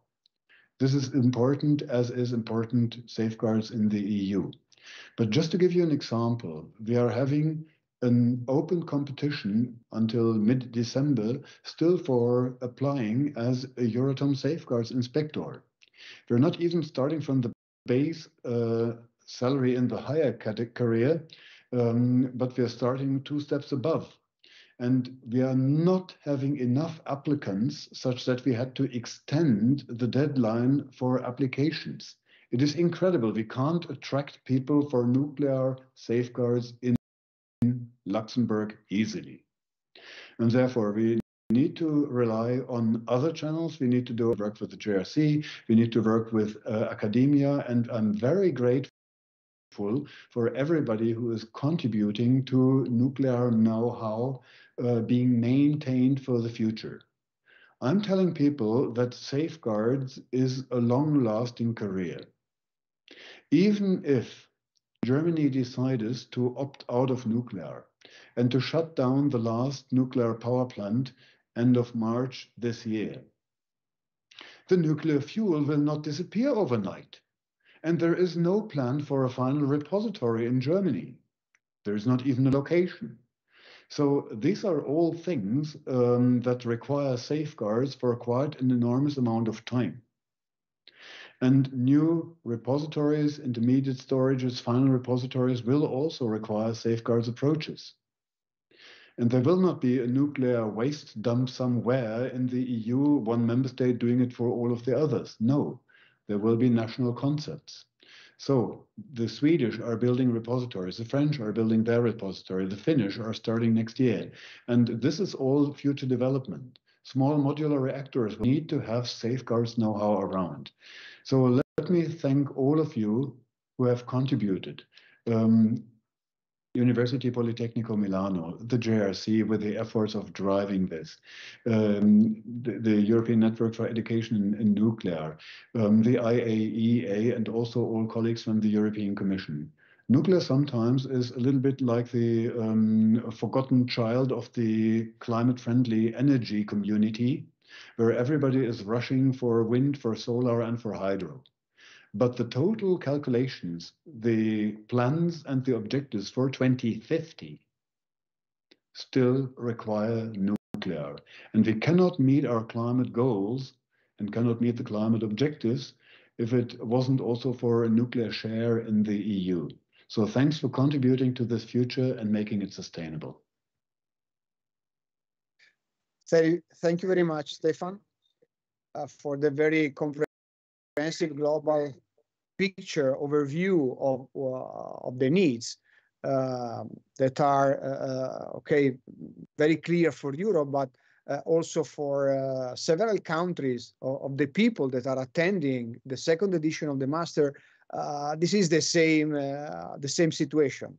This is important as is important safeguards in the EU. But just to give you an example, we are having an open competition until mid-December still for applying as a Euratom Safeguards inspector. We're not even starting from the base uh, salary in the higher category, um, but we are starting two steps above. And we are not having enough applicants such that we had to extend the deadline for applications. It is incredible. We can't attract people for nuclear safeguards in Luxembourg easily. And therefore, we need to rely on other channels. We need to do work with the JRC. We need to work with uh, academia. And I'm very grateful for everybody who is contributing to nuclear know-how uh, being maintained for the future. I'm telling people that safeguards is a long-lasting career. Even if Germany decides to opt out of nuclear and to shut down the last nuclear power plant end of March this year. The nuclear fuel will not disappear overnight, and there is no plan for a final repository in Germany. There is not even a location. So these are all things um, that require safeguards for quite an enormous amount of time. And new repositories, intermediate storages, final repositories will also require safeguards approaches. And there will not be a nuclear waste dump somewhere in the EU, one member state doing it for all of the others. No, there will be national concepts. So the Swedish are building repositories, the French are building their repository, the Finnish are starting next year. And this is all future development. Small modular reactors need to have safeguards know-how around. So let me thank all of you who have contributed. Um, University Politecnico Milano, the JRC, with the efforts of driving this, um, the, the, European Network for Education in, in Nuclear, um, the IAEA, and also all colleagues from the European Commission. Nuclear sometimes is a little bit like the um, forgotten child of the climate friendly energy community, where everybody is rushing for wind, for solar, and for hydro. But the total calculations, the plans and the objectives for 2050 still require nuclear. And we cannot meet our climate goals and cannot meet the climate objectives if it wasn't also for a nuclear share in the EU. So thanks for contributing to this future and making it sustainable. Thank you very much, Stefan, uh, for the very comprehensive global picture overview of uh, of the needs uh, that are uh, okay very clear for Europe, but uh, also for uh, several countries of, of, the people that are attending the second edition of the master. Uh, this is the same the same situation.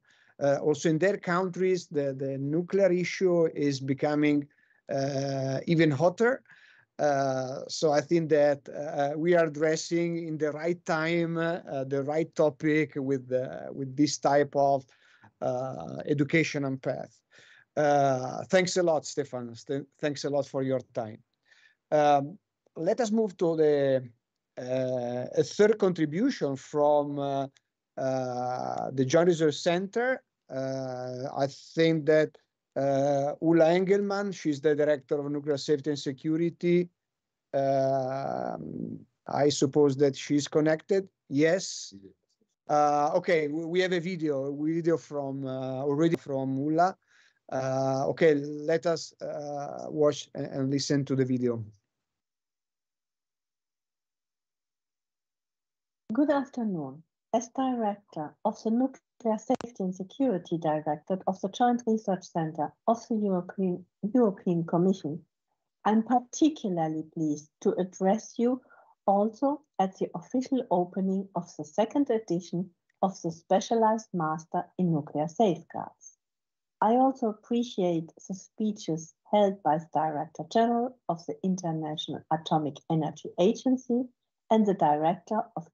also in their countries, the, the nuclear issue is becoming even hotter. Uh, so I think that uh, we are addressing in the right time uh, the right topic with with this type of education and path. thanks a lot, Stefan. St thanks a lot for your time. Um, let us move to the a third contribution from the Joint Research Center. I think that uh, Ulla Engelmann, she's the director of nuclear safety and security. Uh, I suppose that she's connected. Yes. Uh, okay, we have a video, video from uh, already from Ulla. Uh, okay, let us uh, watch and listen to the video. Good afternoon. As director of the Nuclear Safety and Security Directorate of the Joint Research Center of the European, European Commission, I'm particularly pleased to address you also at the official opening of the second edition of the Specialized Master in Nuclear Safeguards. I also appreciate the speeches held by the Director General of the International Atomic Energy Agency and the Director of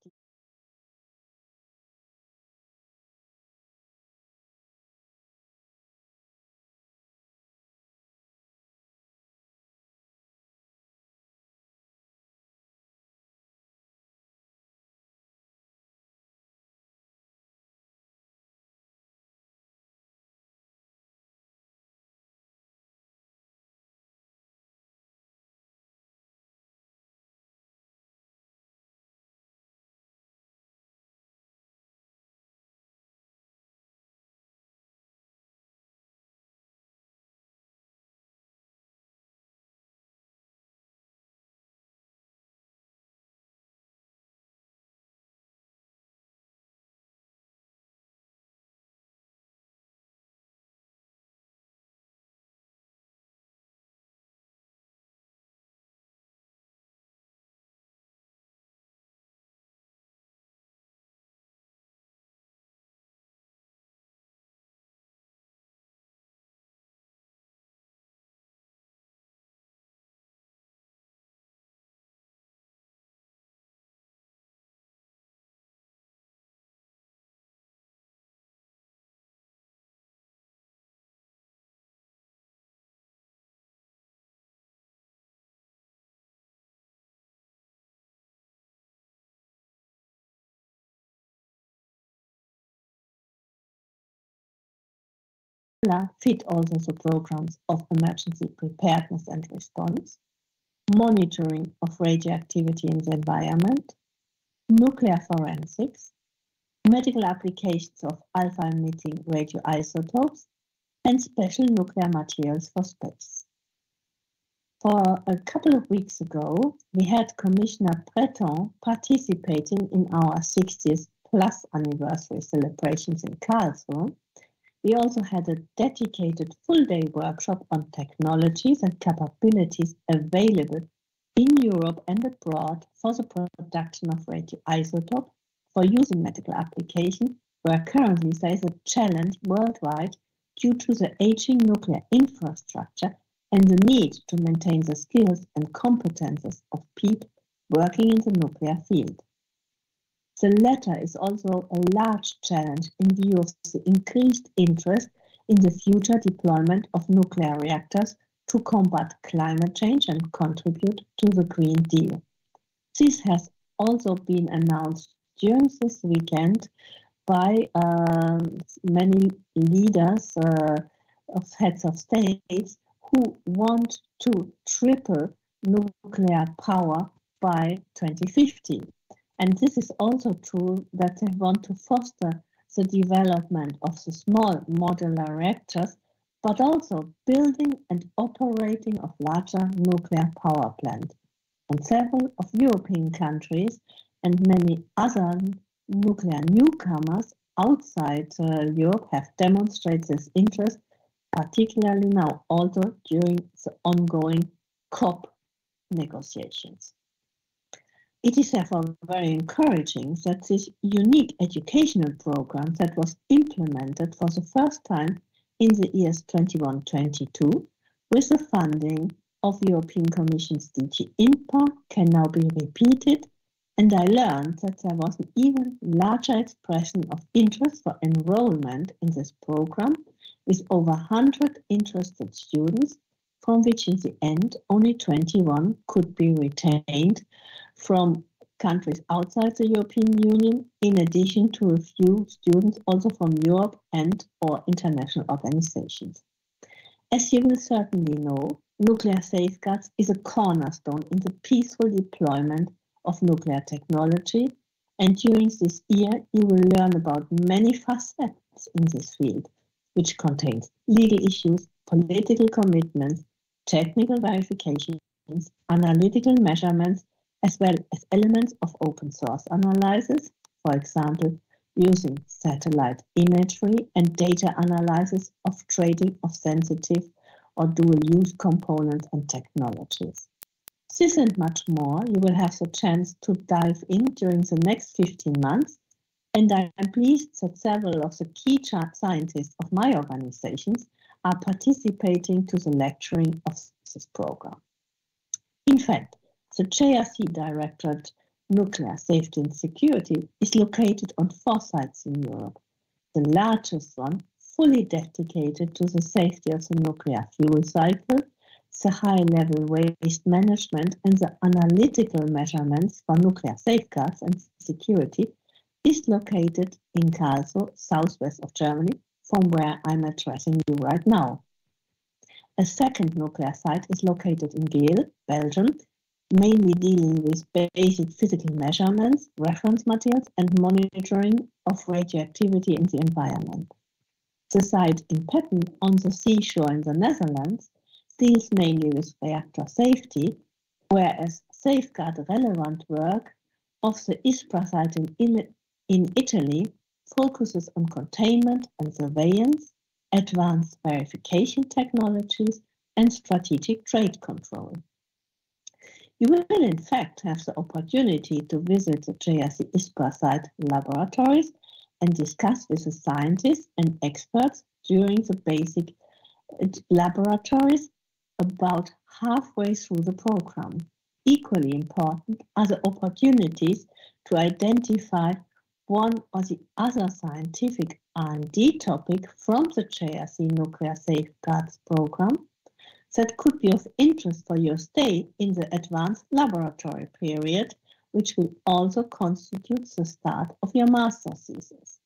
fit also the programs of emergency preparedness and response, monitoring of radioactivity in the environment, nuclear forensics, medical applications of alpha emitting radioisotopes, and special nuclear materials for space. For a couple of weeks ago, we had Commissioner Breton participating in our 60th plus anniversary celebrations in Karlsruhe. We also had a dedicated full day workshop on technologies and capabilities available in Europe and abroad for the production of radioisotope for use in medical application, where currently there is a challenge worldwide due to the aging nuclear infrastructure and the need to maintain the skills and competences of people working in the nuclear field. The latter is also a large challenge in view of the increased interest in the future deployment of nuclear reactors to combat climate change and contribute to the Green Deal. This has also been announced during this weekend by uh, many leaders uh, of heads of states who want to triple nuclear power by 2050. And this is also true that they want to foster the development of the small modular reactors, but also building and operating of larger nuclear power plants. And several of European countries and many other nuclear newcomers outside uh, Europe have demonstrated this interest particularly now, also during the ongoing COP negotiations. It is therefore very encouraging that this unique educational program that was implemented for the first time in the years 21-22 with the funding of European Commission's DG INTPA can now be repeated. And I learned that there was an even larger expression of interest for enrollment in this program with over 100 interested students, from which in the end only 21 could be retained from countries outside the European Union, in addition to a few students also from Europe and or international organizations. As you will certainly know, nuclear safeguards is a cornerstone in the peaceful deployment of nuclear technology, and during this year you will learn about many facets in this field, which contains legal issues, political commitments, technical verifications, analytical measurements, as well as elements of open source analysis, for example, using satellite imagery and data analysis of trading of sensitive or dual use components and technologies. This and much more you will have the chance to dive in during the next 15 months and I am pleased that several of the key chart scientists of my organizations are participating to the lecturing of this program. In fact, the JRC Directorate Nuclear Safety and Security is located on four sites in Europe. The largest one, fully dedicated to the safety of the nuclear fuel cycle, the high-level waste management and the analytical measurements for nuclear safeguards and security, is located in Karlsruhe, southwest of Germany, from where I'm addressing you right now. A second nuclear site is located in Geel, Belgium, mainly dealing with basic physical measurements, reference materials, and monitoring of radioactivity in the environment. The site in Petten on the seashore in the Netherlands deals mainly with reactor safety, whereas safeguard relevant work of the ISPRA site in in Italy focuses on containment and surveillance, advanced verification technologies, and strategic trade control. You will in fact have the opportunity to visit the JRC ISPRA site laboratories and discuss with the scientists and experts during the basic uh, laboratories about halfway through the program. Equally important are the opportunities to identify one or the other scientific R&D topic from the JRC Nuclear Safeguards Program that could be of interest for your stay in the advanced laboratory period, which will also constitute the start of your master thesis.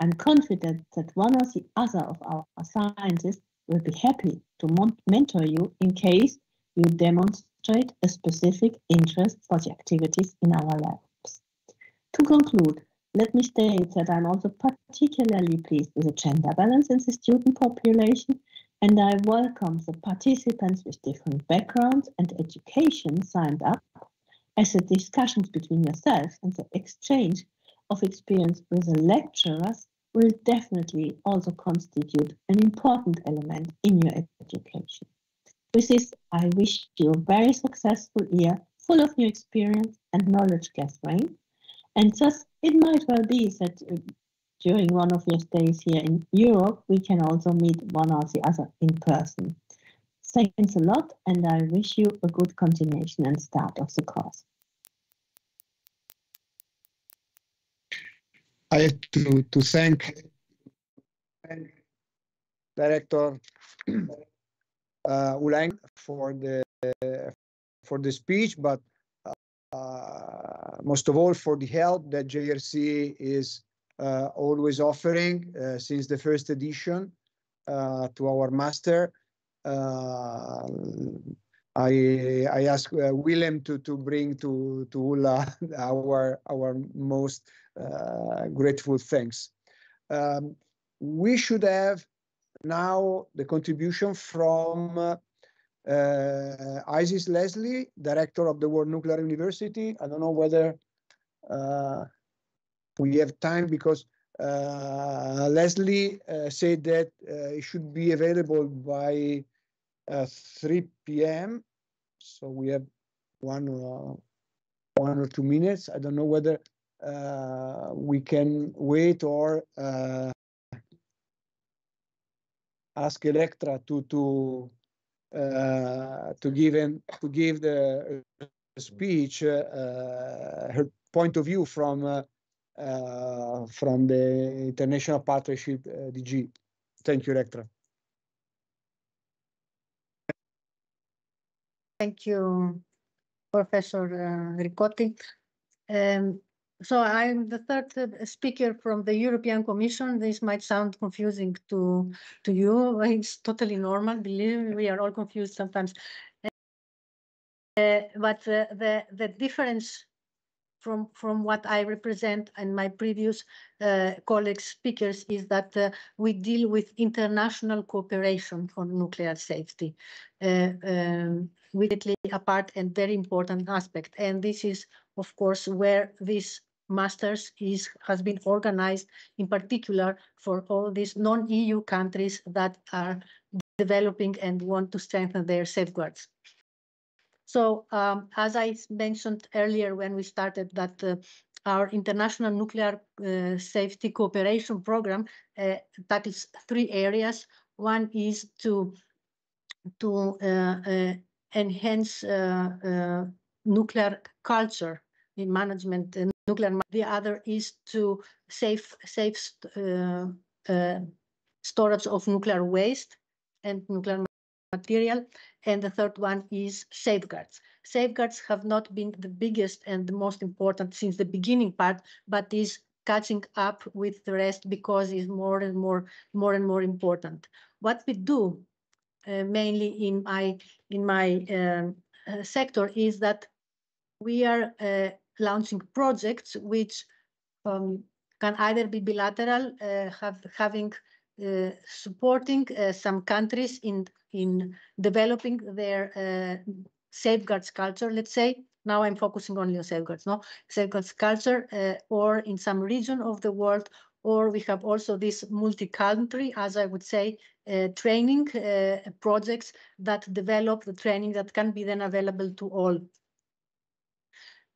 I'm confident that one or the other of our scientists will be happy to mentor you in case you demonstrate a specific interest for the activities in our labs. To conclude, let me state that I'm also particularly pleased with the gender balance in the student population, and I welcome the participants with different backgrounds and education signed up, as the discussions between yourselves and the exchange of experience with the lecturers will definitely also constitute an important element in your education. With this, I wish you a very successful year full of new experience and knowledge gathering. And thus, it might well be that uh, during one of your stays here in Europe, we can also meet one or the other in person. Thanks a lot, and I wish you a good continuation and start of the course. I have to, to thank Director uh, Ulang for the for the speech, but uh, most of all for the help that JRC is always offering uh, since the first edition uh, to our master. Uh, I I ask Willem to to bring to to Ulla our our most uh, grateful thanks. Um, we should have now the contribution from uh, Isis Leslie, director of the World Nuclear University. I don't know whether uh, we have time because uh, Leslie uh, said that uh, it should be available by 3 p.m. So we have one, or one or two minutes. I don't know whether uh, we can wait or uh, ask Elektra to to uh, to give him to give the speech her point of view from from the international partnership DG. Thank you, Elektra. Thank you, Professor uh, Ricotti. Um, so I'm the third uh, speaker from the European Commission. This might sound confusing to to you. It's totally normal. Believe me, we are all confused sometimes. Uh, but uh, the the difference from from what I represent and my previous uh, colleagues speakers is that uh, we deal with international cooperation on nuclear safety, uh, um, a and very important aspect. And this is, of course, where this masters is has been organized in particular for all these non-EU countries that are developing and want to strengthen their safeguards. So um, as I mentioned earlier when we started that uh, our international nuclear uh, safety cooperation program uh, tackles three areas. One is to to uh, uh, enhance uh, nuclear culture in management and nuclear. The other is to safe safe storage of nuclear waste and nuclear material. And the third one is safeguards. Safeguards have not been the biggest and the most important since the beginning part, but is catching up with the rest because it's more and more, more and more important. What we do uh, mainly in my in my um, uh, sector is that we are uh, launching projects which um, can either be bilateral, uh, have, having supporting uh, some countries in in developing their uh, safeguards culture. Let's say now I'm focusing only on safeguards, no safeguards culture, uh, or in some region of the world, or we have also this multi-country, as I would say, uh, training projects that develop the training that can be then available to all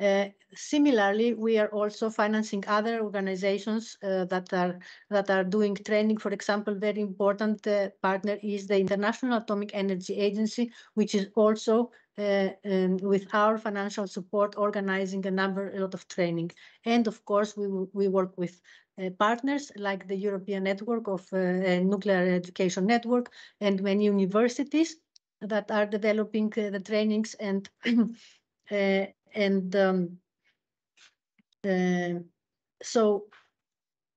uh, similarly, we are also financing other organizations uh, that are that are doing training. For example, very important uh, partner is the International Atomic Energy Agency, which is also uh, um, with our financial support organizing a number a lot of training. And of course, we we work with uh, partners like the European Network of Nuclear Education Network and many universities that are developing the trainings and and um, uh, so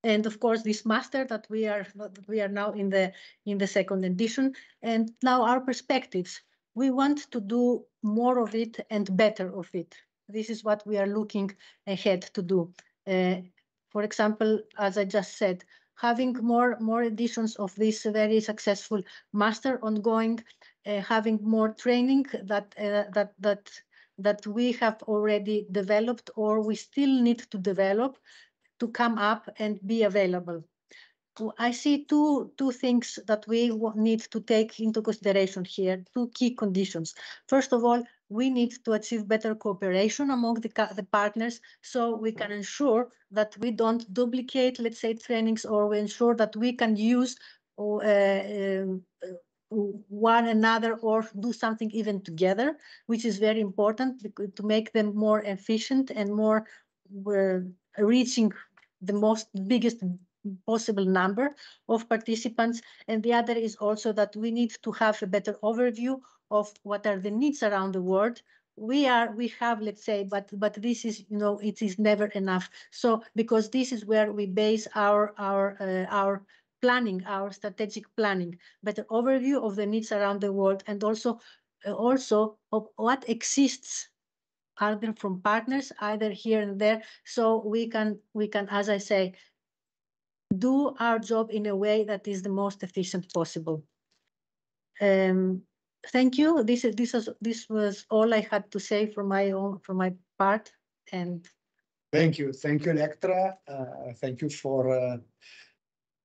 and of course this master that we are that we are now in the in the second edition. And now our perspectives. We want to do more of it and better of it. This is what we are looking ahead to do. Uh, for example as i just said having more more editions of this very successful master ongoing uh, having more training that uh, that that that we have already developed or we still need to develop to come up and be available. I see two, two things that we need to take into consideration here, two key conditions. First of all, we need to achieve better cooperation among the, the partners so we can ensure that we don't duplicate, let's say, trainings or we ensure that we can use uh, um, one another or do something even together, which is very important to make them more efficient and more uh, reaching the most biggest possible number of participants. And the other is also that we need to have a better overview of what are the needs around the world. We are, we have, let's say, but but this is, you know, it is never enough. So because this is where we base our our uh, our planning, our strategic planning, better overview of the needs around the world, and also uh, also of what exists either from partners, either here and there. So we can, we can, as I say, do our job in a way that is the most efficient possible. Um, thank you. This is this was this was all I had to say for my own for my part. And thank you, thank you, Elektra. Uh, thank you for. Uh,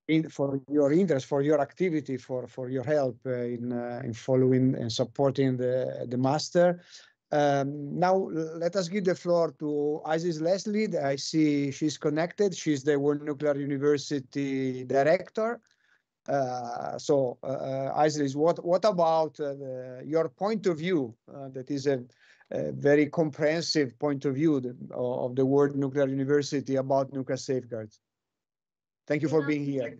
in, for your interest, for your activity, for for your help uh, in uh, in following and supporting the the master. Um, now, let us give the floor to Isis Leslie. I see she's connected. She's the World Nuclear University director. Uh, so, uh, Isis, what, what about uh, the, your point of view? Uh, that is a, a, very comprehensive point of view of the World Nuclear University about nuclear safeguards. Thank you for being here.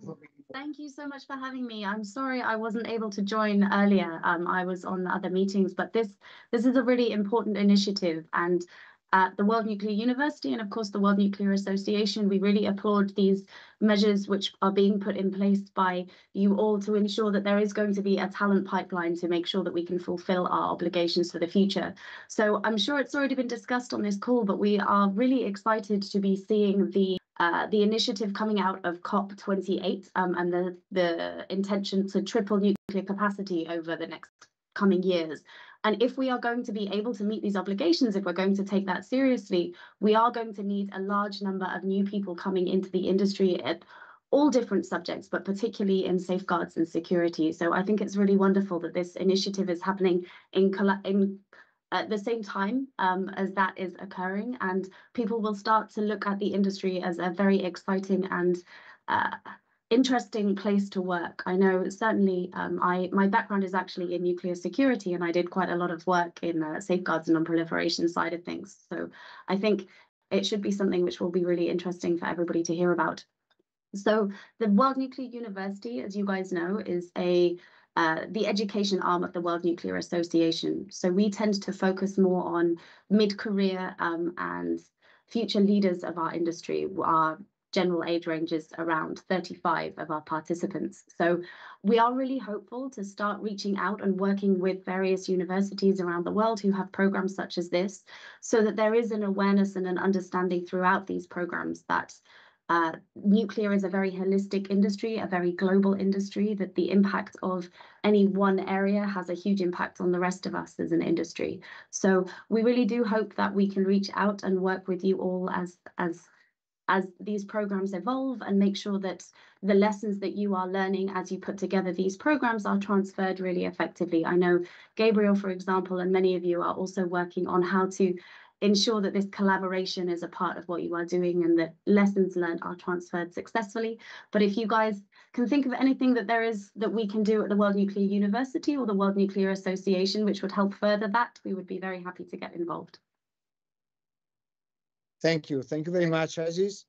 Thank you so much for having me. I'm sorry I wasn't able to join earlier. Um, I was on other meetings, but this this is a really important initiative. And at the World Nuclear University and of course the World Nuclear Association, we really applaud these measures which are being put in place by you all to ensure that there is going to be a talent pipeline to make sure that we can fulfill our obligations for the future. So I'm sure it's already been discussed on this call, but we are really excited to be seeing the uh, the initiative coming out of COP28 um, and the, the intention to triple nuclear capacity over the next coming years. And if we are going to be able to meet these obligations, if we're going to take that seriously, we are going to need a large number of new people coming into the industry at all different subjects, but particularly in safeguards and security. So I think it's really wonderful that this initiative is happening in, in at the same time um, as that is occurring and people will start to look at the industry as a very exciting and uh, interesting place to work. I know certainly um, I my background is actually in nuclear security and I did quite a lot of work in the safeguards and non-proliferation side of things. So I think it should be something which will be really interesting for everybody to hear about. So the World Nuclear University, as you guys know, is a uh, the education arm of the World Nuclear Association. So we tend to focus more on mid-career um, and future leaders of our industry. Our general age range is around 35 of our participants. So we are really hopeful to start reaching out and working with various universities around the world who have programs such as this, so that there is an awareness and an understanding throughout these programs that uh, nuclear is a very holistic industry, a very global industry, that the impact of any one area has a huge impact on the rest of us as an industry. So we really do hope that we can reach out and work with you all as, as, as these programs evolve and make sure that the lessons that you are learning as you put together these programs are transferred really effectively. I know Gabriel, for example, and many of you are also working on how to ensure that this collaboration is a part of what you are doing and that lessons learned are transferred successfully. But if you guys can think of anything that there is that we can do at the World Nuclear University or the World Nuclear Association, which would help further that, we would be very happy to get involved. Thank you. Thank you very much, Aziz.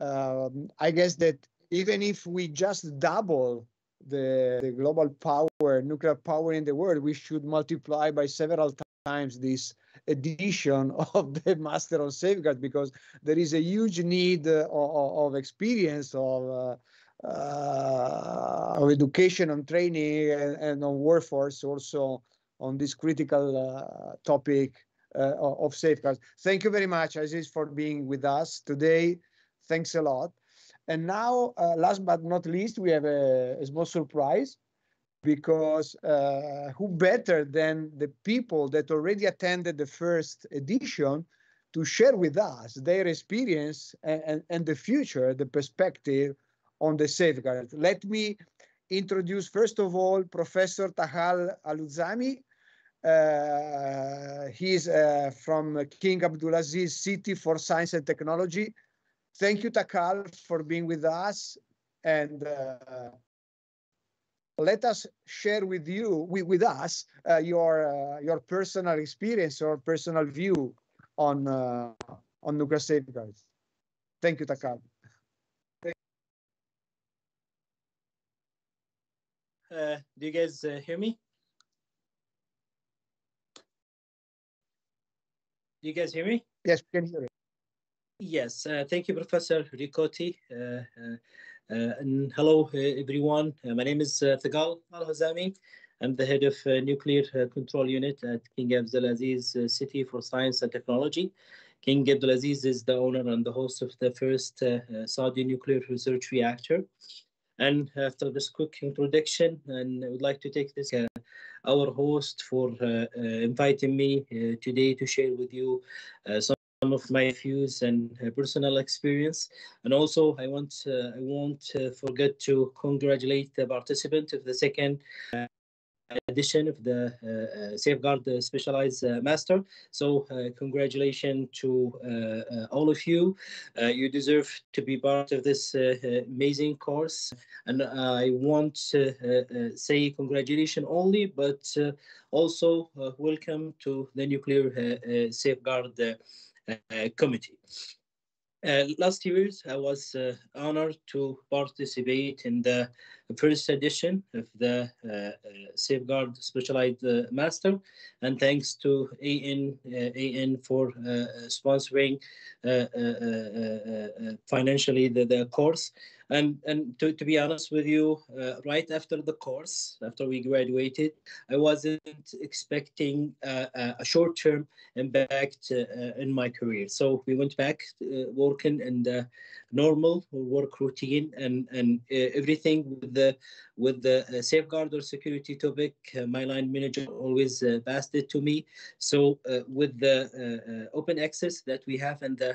Um, I guess that even if we just double the, the global power, nuclear power in the world, we should multiply by several times this edition of the Master of Safeguard because there is a huge need uh, of, of, experience of uh, uh, of education and training and, and, on workforce also on this critical uh, topic uh, of safeguards. Thank you very much, Aziz, for being with us today. Thanks a lot. And now, uh, last but not least, we have a, a small surprise because uh, who better than the people that already attended the first edition to share with us their experience and, and, and the future, the perspective on the safeguard. Let me introduce, first of all, Professor Taghal Aluzami. Uh, he's uh, from King Abdulaziz City for Science and Technology. Thank you, Taghal, for being with us. And uh, let us share with you, with, with us, uh, your uh, your personal experience or personal view on uh, on nuclear safeguards. Thank you, Taghal. Uh, do you guys uh, hear me? Do you guys hear me? Yes, we can hear you. Yes, uh, thank you, Professor Ricotti. Uh, uh, uh, and hello, everyone. my name is uh, Taghal Al-Hazami. I'm the head of Nuclear Control Unit at King Abdulaziz City for Science and Technology. King Abdulaziz is the owner and the host of the first Saudi nuclear research reactor. And after this quick introduction, and I would like to take this uh, our host for uh, uh, inviting me uh, today to share with you some of my views and uh, personal experience. And also, I want uh, I won't uh, forget to congratulate the participant of the second edition of the uh, uh, Safeguard uh, Specialized Master. So congratulations to all of you. you deserve to be part of this amazing course. And I want to say congratulations only, but also welcome to the Nuclear Safeguard Committee. Uh, last year, I was uh, honored to participate in the first edition of the uh, uh Safeguard Specialized uh, Master, and thanks to ENEN uh, ENEN for uh, sponsoring uh, financially the, the course. And and to, to be honest with you, right after the course, after we graduated, I wasn't expecting a short-term impact in my career. So we went back working in the normal work routine and and everything with the the with the uh, safeguard or security topic, uh, my line manager always uh, passed it to me. So uh, with the uh, uh, open access that we have and the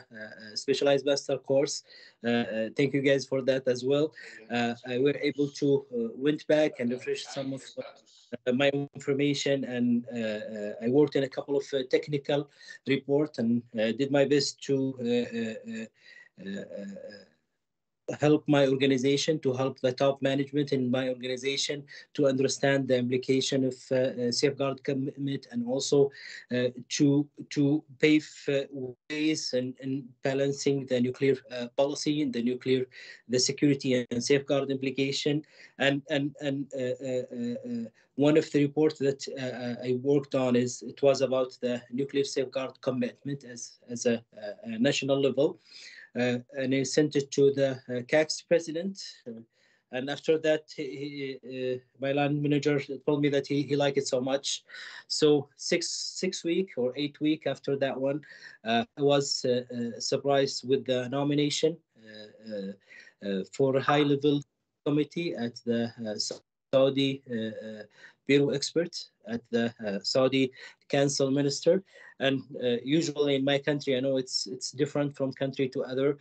specialized master course, thank you guys for that as well. I were able to went back and refresh some of uh, my information and uh, uh, I worked in a couple of technical reports and did my best to help my organization, to help the top management in my organization to understand the implication of uh, uh, safeguard commitment and also uh, to to pave uh, ways and, balancing the nuclear uh, policy and the nuclear the security and safeguard implication and and and uh, one of the reports that I worked on is it was about the nuclear safeguard commitment as as a, a national level. Uh, and he sent it to the uh, KACST president. Uh, and after that, he, he, uh, my land manager told me that he, he liked it so much. So six six week or eight week after that one, uh, I was uh, surprised with the nomination for a high level committee at the Saudi uh, bureau expert at the uh, Saudi council minister. And uh, usually in my country, I know it's it's different from country to other.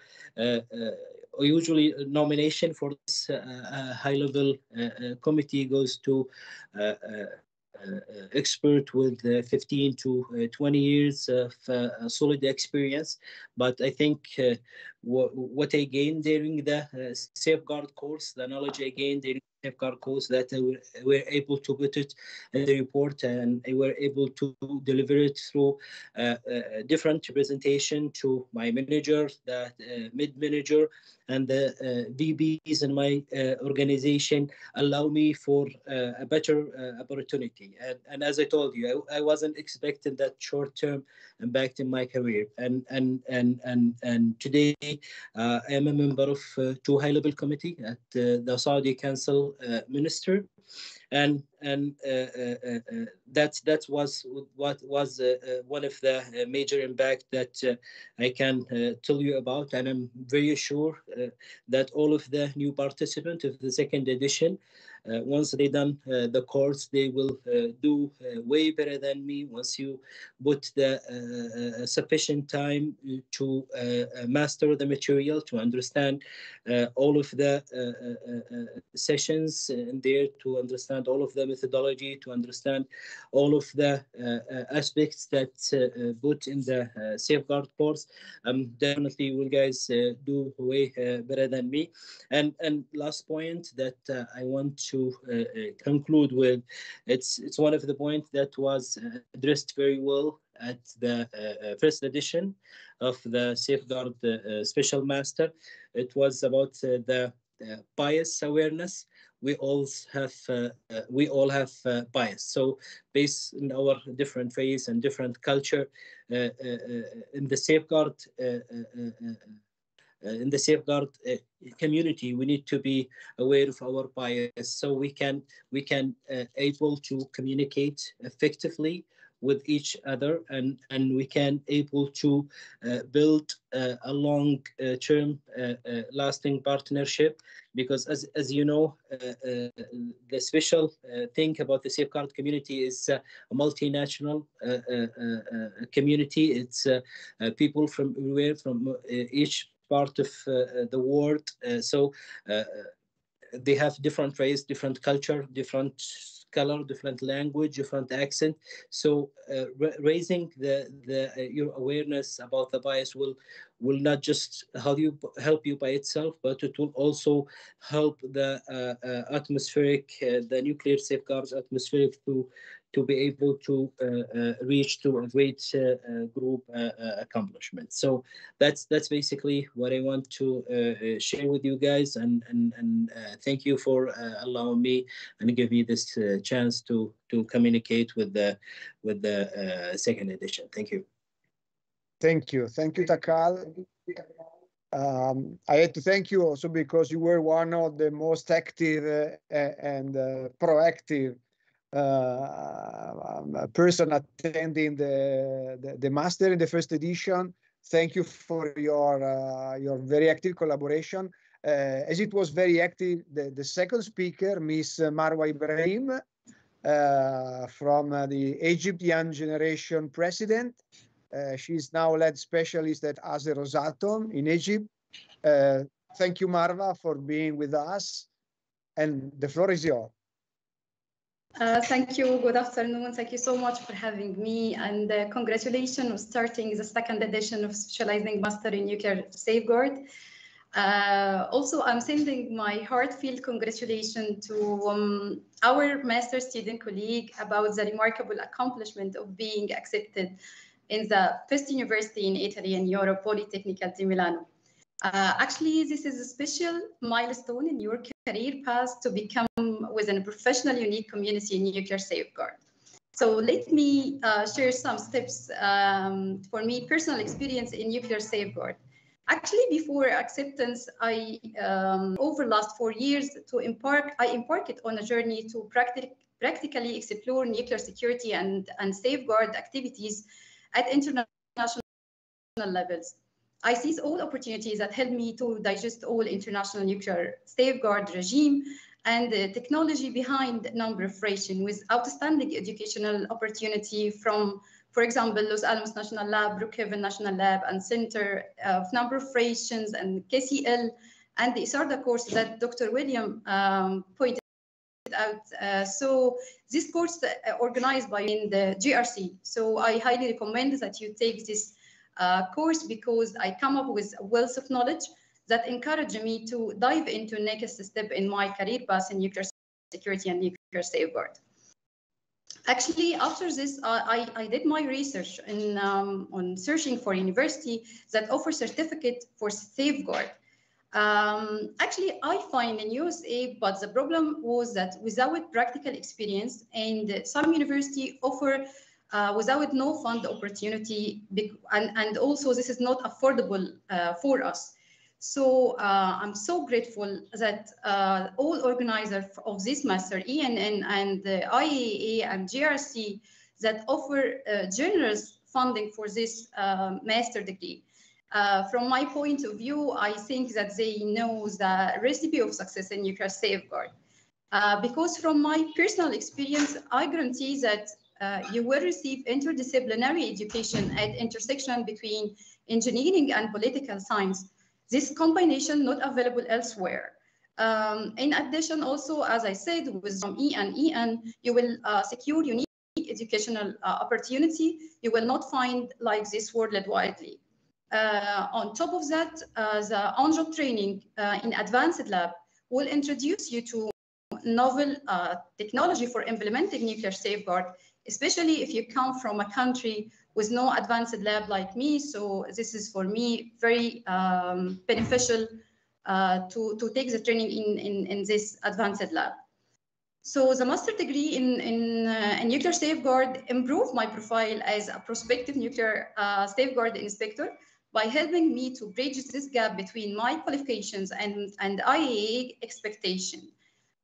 usually, nomination for this high-level committee goes to uh, expert with uh, 15 to uh, 20 years of solid experience. But I think what I gained during the uh, safeguard course, the knowledge I gained during the safeguard course that I were, were able to put it in the report and I were able to deliver it through uh, a different presentation to my manager, the uh, mid manager, and the uh, VPs in my uh, organization allow me for uh, a better uh, opportunity. And, and as I told you, I, I wasn't expecting that short-term impact in my career. And and and and and today, Uh, I am a member of uh, two high-level committee at uh, the Saudi Council Minister and and uh, uh, uh, uh, that that was what was uh, uh, one of the major impact that I can tell you about, and I'm very sure that all of the new participants of the second edition, once they done the course, they will do way better than me. Once you put the sufficient time to master the material, to understand all of the sessions in there, to understand all of the methodology, to understand all of the uh, uh, aspects that uh, put in the safeguard course. Um, definitely, you guys do way better than me. And and last point that I want to conclude with, it's it's one of the points that was addressed very well at the uh, first edition of the Safeguard uh, Special Master. It was about uh, the bias awareness we all have uh, uh, we all have uh, bias. So based on our different race and different culture, in the safeguard in the safeguard uh, community we need to be aware of our bias so we can we can uh, able to communicate effectively with each other and, and we can able to uh, build uh, a long uh, term uh, uh, lasting partnership. Because as, as you know uh, uh the special uh, thing about the safeguard community is uh, a multinational community. It's people from everywhere from each part of the world. So they have different race different culture different color, different language, different accent. So uh, raising the the uh, your awareness about the bias will will not just help you help you by itself, but it will also help the uh, uh atmospheric, uh, the nuclear safeguards atmospheric to to be able to uh, uh, reach to a great uh, group accomplishment. So that's that's basically what I want to share with you guys, and and and thank you for allowing me and give me this chance to to communicate with the with the second edition. Thank you. Thank you, thank you, Takal. Um, I had to thank you also because you were one of the most active uh, and uh, proactive uh, um, person attending the, the, the master in the first edition. Thank you for your uh, your very active collaboration. Uh, as it was very active, the, the second speaker, Miss Marwa Ibrahim, uh, from uh, the Egyptian Generation President. Uh, she's now lead specialist at ASE Rosatom in Egypt. thank you, Marwa, for being with us. And the floor is yours. Uh, thank you. Good afternoon. Thank you so much for having me. And uh, congratulations on starting the second edition of Specializing Master in Nuclear Safeguard. Uh, also, I'm sending my heartfelt congratulations to um, our master student colleague about the remarkable accomplishment of being accepted in the first university in Italy and Europe, Politecnico di Milano. Uh, actually, this is a special milestone in your career path to become within a professional unique community in nuclear safeguard. So let me uh, share some steps um, for me personal experience in nuclear safeguard. Actually, before acceptance, I um, over last four years to embark, I embarked on a journey to practic practically explore nuclear security and, and safeguard activities at international levels. I seize all opportunities that help me to digest all international nuclear safeguard regime and the technology behind non-proliferation with outstanding educational opportunity from, for example, Los Alamos National Lab, Brookhaven National Lab, and Center of Non-Proliferations and KCL, and the ESARDA course that Dr. Willem um, pointed out. Uh, so this course uh, organized by in the JRC. So I highly recommend that you take this uh, course because I come up with wealth of knowledge that encouraged me to dive into the next step in my career path in nuclear security and nuclear safeguard. Actually, after this, uh, I, I did my research in, um, on searching for university that offer certificate for safeguard. Um, actually, I find in USA, but the problem was that without practical experience, and some university offer uh, without no fund opportunity, and, and also this is not affordable uh, for us. So uh, I'm so grateful that uh, all organizers of this master, ENEN and the IAEA and JRC, that offer uh, generous funding for this master degree. Uh, from my point of view, I think that they know the recipe of success in nuclear safeguard. Uh, because from my personal experience, I guarantee that you will receive interdisciplinary education at intersection between engineering and political science this combination not available elsewhere. Um, in addition, also, as I said, with E and EN, you will uh, secure unique educational uh, opportunity you will not find like this worldwide. Uh, on top of that, uh, the on-job training uh, in advanced lab will introduce you to novel uh, technology for implementing nuclear safeguard, especially if you come from a country with no advanced lab like me. So this is for me very um, beneficial uh, to, to take the training in, in, in this advanced lab. So the master degree in, in, uh, in nuclear safeguard improved my profile as a prospective nuclear uh, safeguard inspector by helping me to bridge this gap between my qualifications and, and IAEA expectation.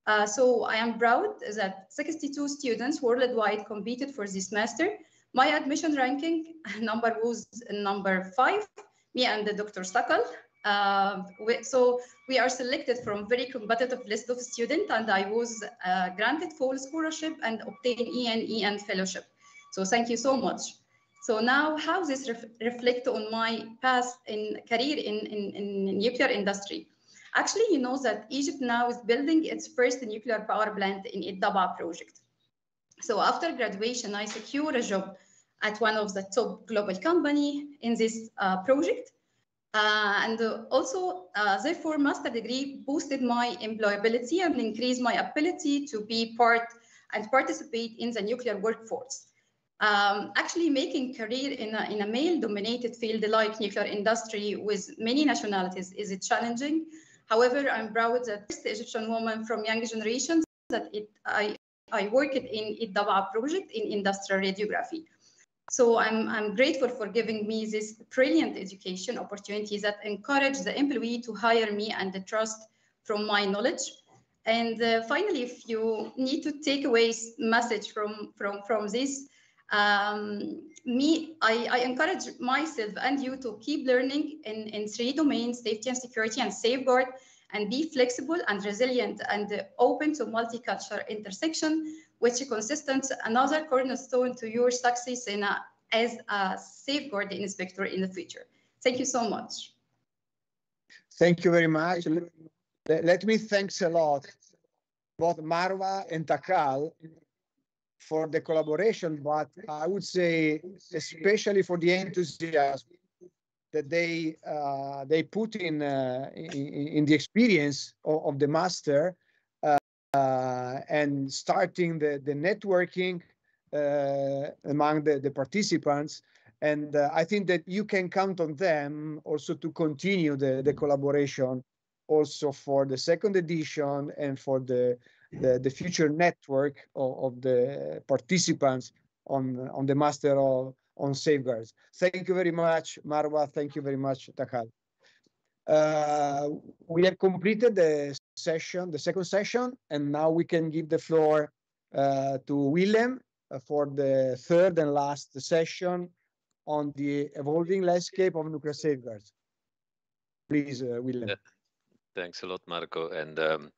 Uh, so I am proud that 62 students worldwide competed for this master my admission ranking number was number five, me and the Dr. Stakal. Uh, we, so we are selected from very competitive list of students and I was uh, granted full scholarship and obtained ENEN fellowship. So thank you so much. So now how this ref reflect on my past in career in, in, in nuclear industry? Actually, you know that Egypt now is building its first nuclear power plant in El Dabaa project. So after graduation, I secured a job at one of the top global company in this uh, project. Uh, and also, uh, therefore, master degree boosted my employability and increased my ability to be part and participate in the nuclear workforce. Um, actually, making career in a, in a male-dominated field like nuclear industry with many nationalities is challenging. However, I'm proud that the Egyptian woman from young generations that it, I I worked in El Dabaa project in industrial radiography. So I'm, I'm grateful for giving me this brilliant education opportunities that encourage the employee to hire me and the trust from my knowledge. And uh, finally, if you need to take away message from, from, from this, um, me, I, I encourage myself and you to keep learning in, in three domains, safety and security and safeguard, and be flexible and resilient and open to multicultural intersection, which constitutes another cornerstone to your success in a, as a safeguard inspector in the future. Thank you so much. Thank you very much. Let, me thanks a lot both Marwa and Takal for the collaboration, but I would say especially for the enthusiasm that they uh, they put in, uh, in, in the experience of, of the master uh, and starting the the networking uh, among the, the participants. And uh, I think that you can count on them also to continue the, the collaboration also for the second edition and for the the, the future network of, of the participants on on the master of on safeguards. Thank you very much, Marwa. Thank you very much, Takal. Uh, we have completed the session, the second session, and now we can give the floor uh, to Willem uh, for the third and last session on the evolving landscape of nuclear safeguards. Please, uh, Willem. Yeah. Thanks a lot, Marco, and um,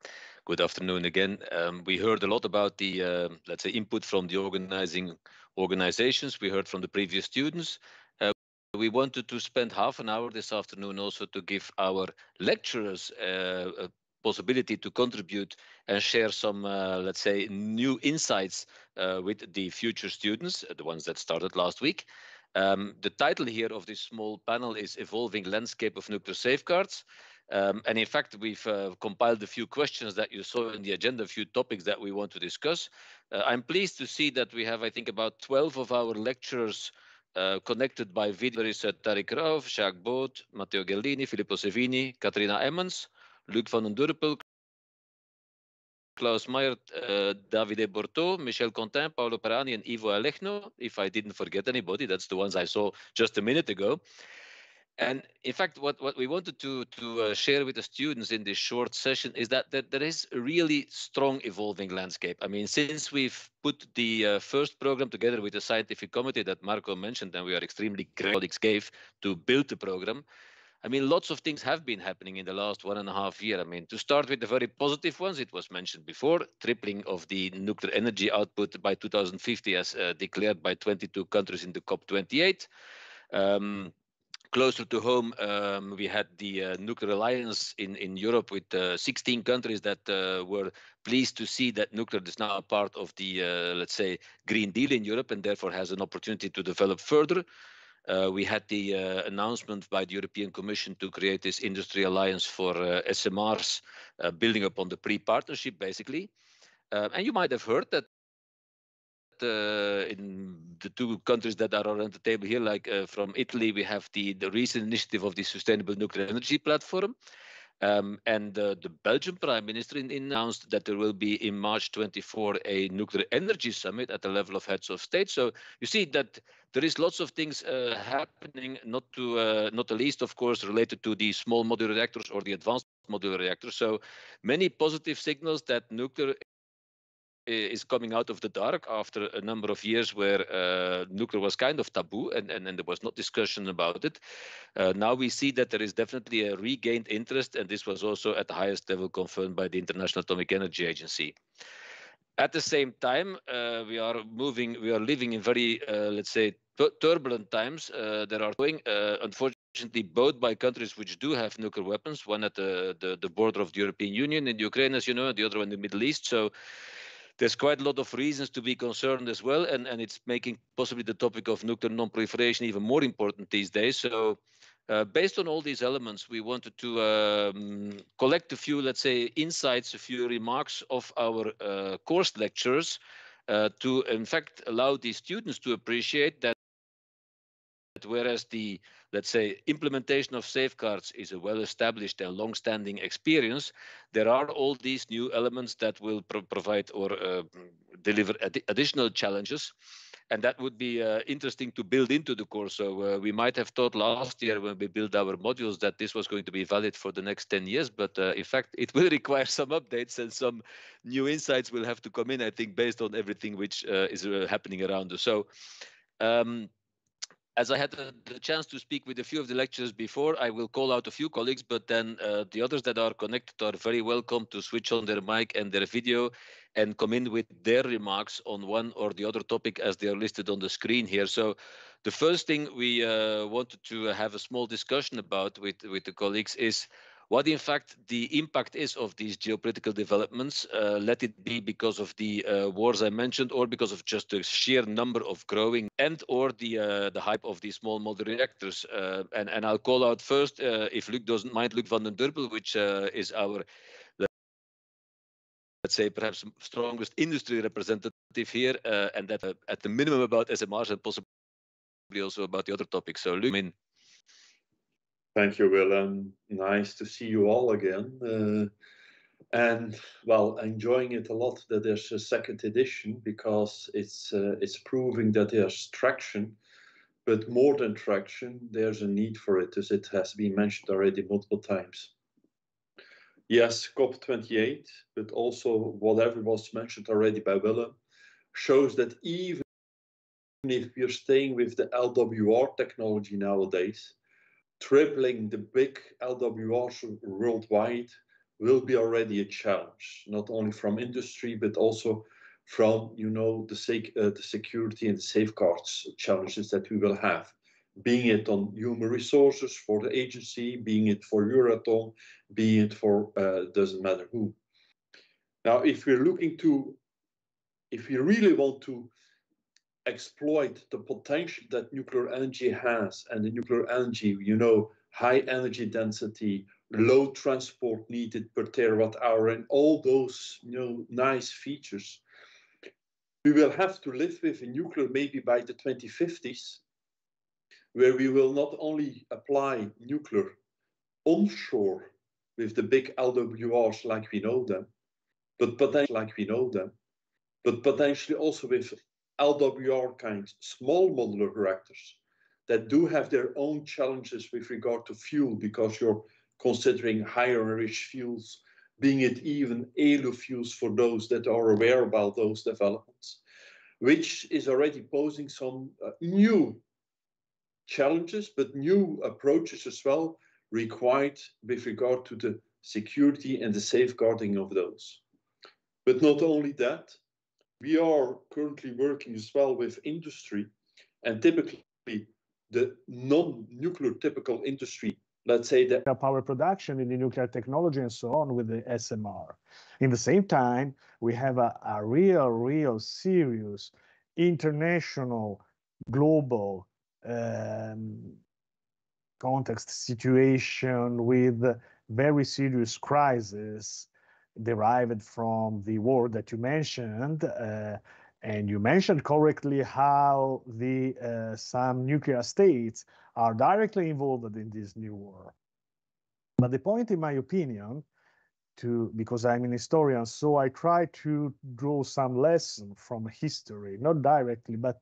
good afternoon again. Um, we heard a lot about the, uh, let's say, input from the organizing organizations. We heard from the previous students. Uh, we wanted to spend half an hour this afternoon also to give our lecturers uh, a possibility to contribute and share some, uh, let's say, new insights uh, with the future students, uh, the ones that started last week. Um, the title here of this small panel is Evolving Landscape of Nuclear Safeguards. Um, and in fact, we've uh, compiled a few questions that you saw in the agenda, a few topics that we want to discuss. Uh, I'm pleased to see that we have, I think, about 12 of our lecturers uh, connected by video. There is uh, Tariq Rauf, Jacques Baute, Matteo Gerlini, Filippo Sevini, Katrina Emmons, Luc van den Durpel, Klaus Mayer, uh, Davide Borto, Michel Contin, Paolo Peerani, and Ivo Alechno. If I didn't forget anybody, that's the ones I saw just a minute ago. And in fact, what, what we wanted to, to uh, share with the students in this short session is that, that there is a really strong evolving landscape. I mean, since we've put the uh, first program together with the scientific committee that Marco mentioned, and we are extremely colleagues gave to build the program, I mean, lots of things have been happening in the last one and a half year. I mean, to start with the very positive ones, it was mentioned before, tripling of the nuclear energy output by 2050 as uh, declared by 22 countries in the COP28. Um, closer to home, um, we had the uh, nuclear alliance in, in Europe with uh, 16 countries that uh, were pleased to see that nuclear is now a part of the, uh, let's say, Green Deal in Europe and therefore has an opportunity to develop further. Uh, we had the uh, announcement by the European Commission to create this industry alliance for uh, SMRs, uh, building upon the pre-partnership, basically. Um, and you might have heard that uh, in the two countries that are around the table here, like uh, from Italy, we have the, the recent initiative of the Sustainable Nuclear Energy Platform. Um, and uh, the Belgian Prime Minister in, announced that there will be in March 24 a nuclear energy summit at the level of heads of state. So you see that there is lots of things uh, happening, not to uh, not the least, of course, related to the small modular reactors or the advanced modular reactors. So many positive signals that nuclear is coming out of the dark after a number of years where uh, nuclear was kind of taboo and, and, and there was not discussion about it. Uh, now we see that there is definitely a regained interest, and this was also at the highest level confirmed by the International Atomic Energy Agency. At the same time, uh, we are moving, we are living in very, uh, let's say, turbulent times. Uh, there are going, uh, unfortunately, both by countries which do have nuclear weapons, one at the, the, the border of the European Union in Ukraine, as you know, and the other one in the Middle East. So there's quite a lot of reasons to be concerned as well, and, and it's making possibly the topic of nuclear non-proliferation even more important these days. So uh, based on all these elements, we wanted to um, collect a few, let's say, insights, a few remarks of our uh, course lectures uh, to, in fact, allow the students to appreciate that whereas the, let's say, implementation of safeguards is a well-established and long-standing experience, there are all these new elements that will pro provide or uh, deliver ad additional challenges. And that would be uh, interesting to build into the course. So uh, we might have thought last year when we built our modules that this was going to be valid for the next 10 years. But uh, in fact, it will require some updates and some new insights will have to come in, I think, based on everything which uh, is uh, happening around us. So um, as I had the, chance to speak with a few of the lecturers before, I will call out a few colleagues, but then uh, the others that are connected are very welcome to switch on their mic and their video and come in with their remarks on one or the other topic as they are listed on the screen here. So the first thing we uh, wanted to have a small discussion about with, with the colleagues is what in fact the impact is of these geopolitical developments, uh, let it be because of the uh, wars I mentioned or because of just the sheer number of growing and or the uh, the hype of these small modular reactors. Uh, and, and I'll call out first, uh, if Luc doesn't mind, Luc van den Durpel, which uh, is our let's say perhaps strongest industry representative here, and that at the minimum about SMRs and possibly also about the other topics. So Luc, I mean, Thank you, Willem. Nice to see you all again. Uh, and well, enjoying it a lot that there's a second edition because it's uh, it's proving that there's traction, but more than traction, there's a need for it, as it has been mentioned already multiple times. Yes, COP28, but also whatever was mentioned already by Willem, shows that even if we're staying with the LWR technology nowadays, tripling the big LWRs worldwide will be already a challenge, not only from industry, but also from, you know, the, sec uh, the security and safeguards challenges that we will have, being it on human resources for the agency, being it for Euratom, being it for, uh, doesn't matter who. Now, if we're looking to, if we really want to exploit the potential that nuclear energy has and the nuclear energy, you know, high energy density, low transport needed per terawatt hour, and all those, you know, nice features. We will have to live with a nuclear maybe by the 2050s, where we will not only apply nuclear onshore with the big LWRs like we know them, but potentially like we know them, but potentially also with LWR kind small modular reactors that do have their own challenges with regard to fuel because you're considering higher enriched fuels, being it even HALEU fuels for those that are aware about those developments, which is already posing some uh, new challenges, but new approaches as well required with regard to the security and the safeguarding of those. But not only that, we are currently working as well with industry and typically the non-nuclear typical industry, let's say the power production in the nuclear technology and so on with the SMR. In the same time, we have a, a real, real serious international, global um, context situation with very serious crisis derived from the war that you mentioned. Uh, and you mentioned correctly how the uh, some nuclear states are directly involved in this new war. But the point, in my opinion, to because I'm an historian, so I try to draw some lesson from history, not directly, but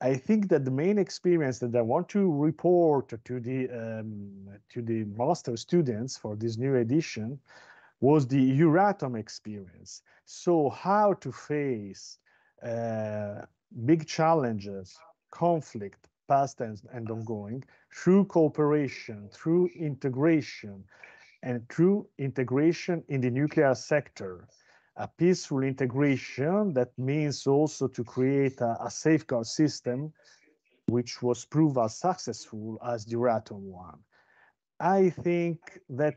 I think that the main experience that I want to report to the um, to the master students for this new edition was the Euratom experience. So how to face uh, big challenges, conflict, past and, and ongoing, through cooperation, through integration, and through integration in the nuclear sector. A peaceful integration that means also to create a, a safeguard system which was proved as successful as the Euratom one. I think that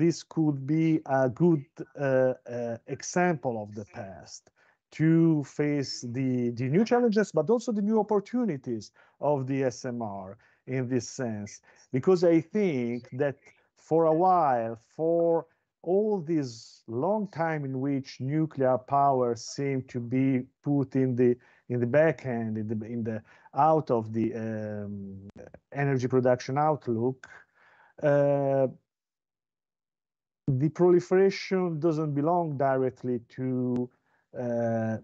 this could be a good uh, uh, example of the past to face the, the new challenges, but also the new opportunities of the SMR in this sense. Because I think that for a while, for all this long time in which nuclear power seemed to be put in the in the back end, in the, in the out of the um, energy production outlook, uh, the proliferation doesn't belong directly to uh,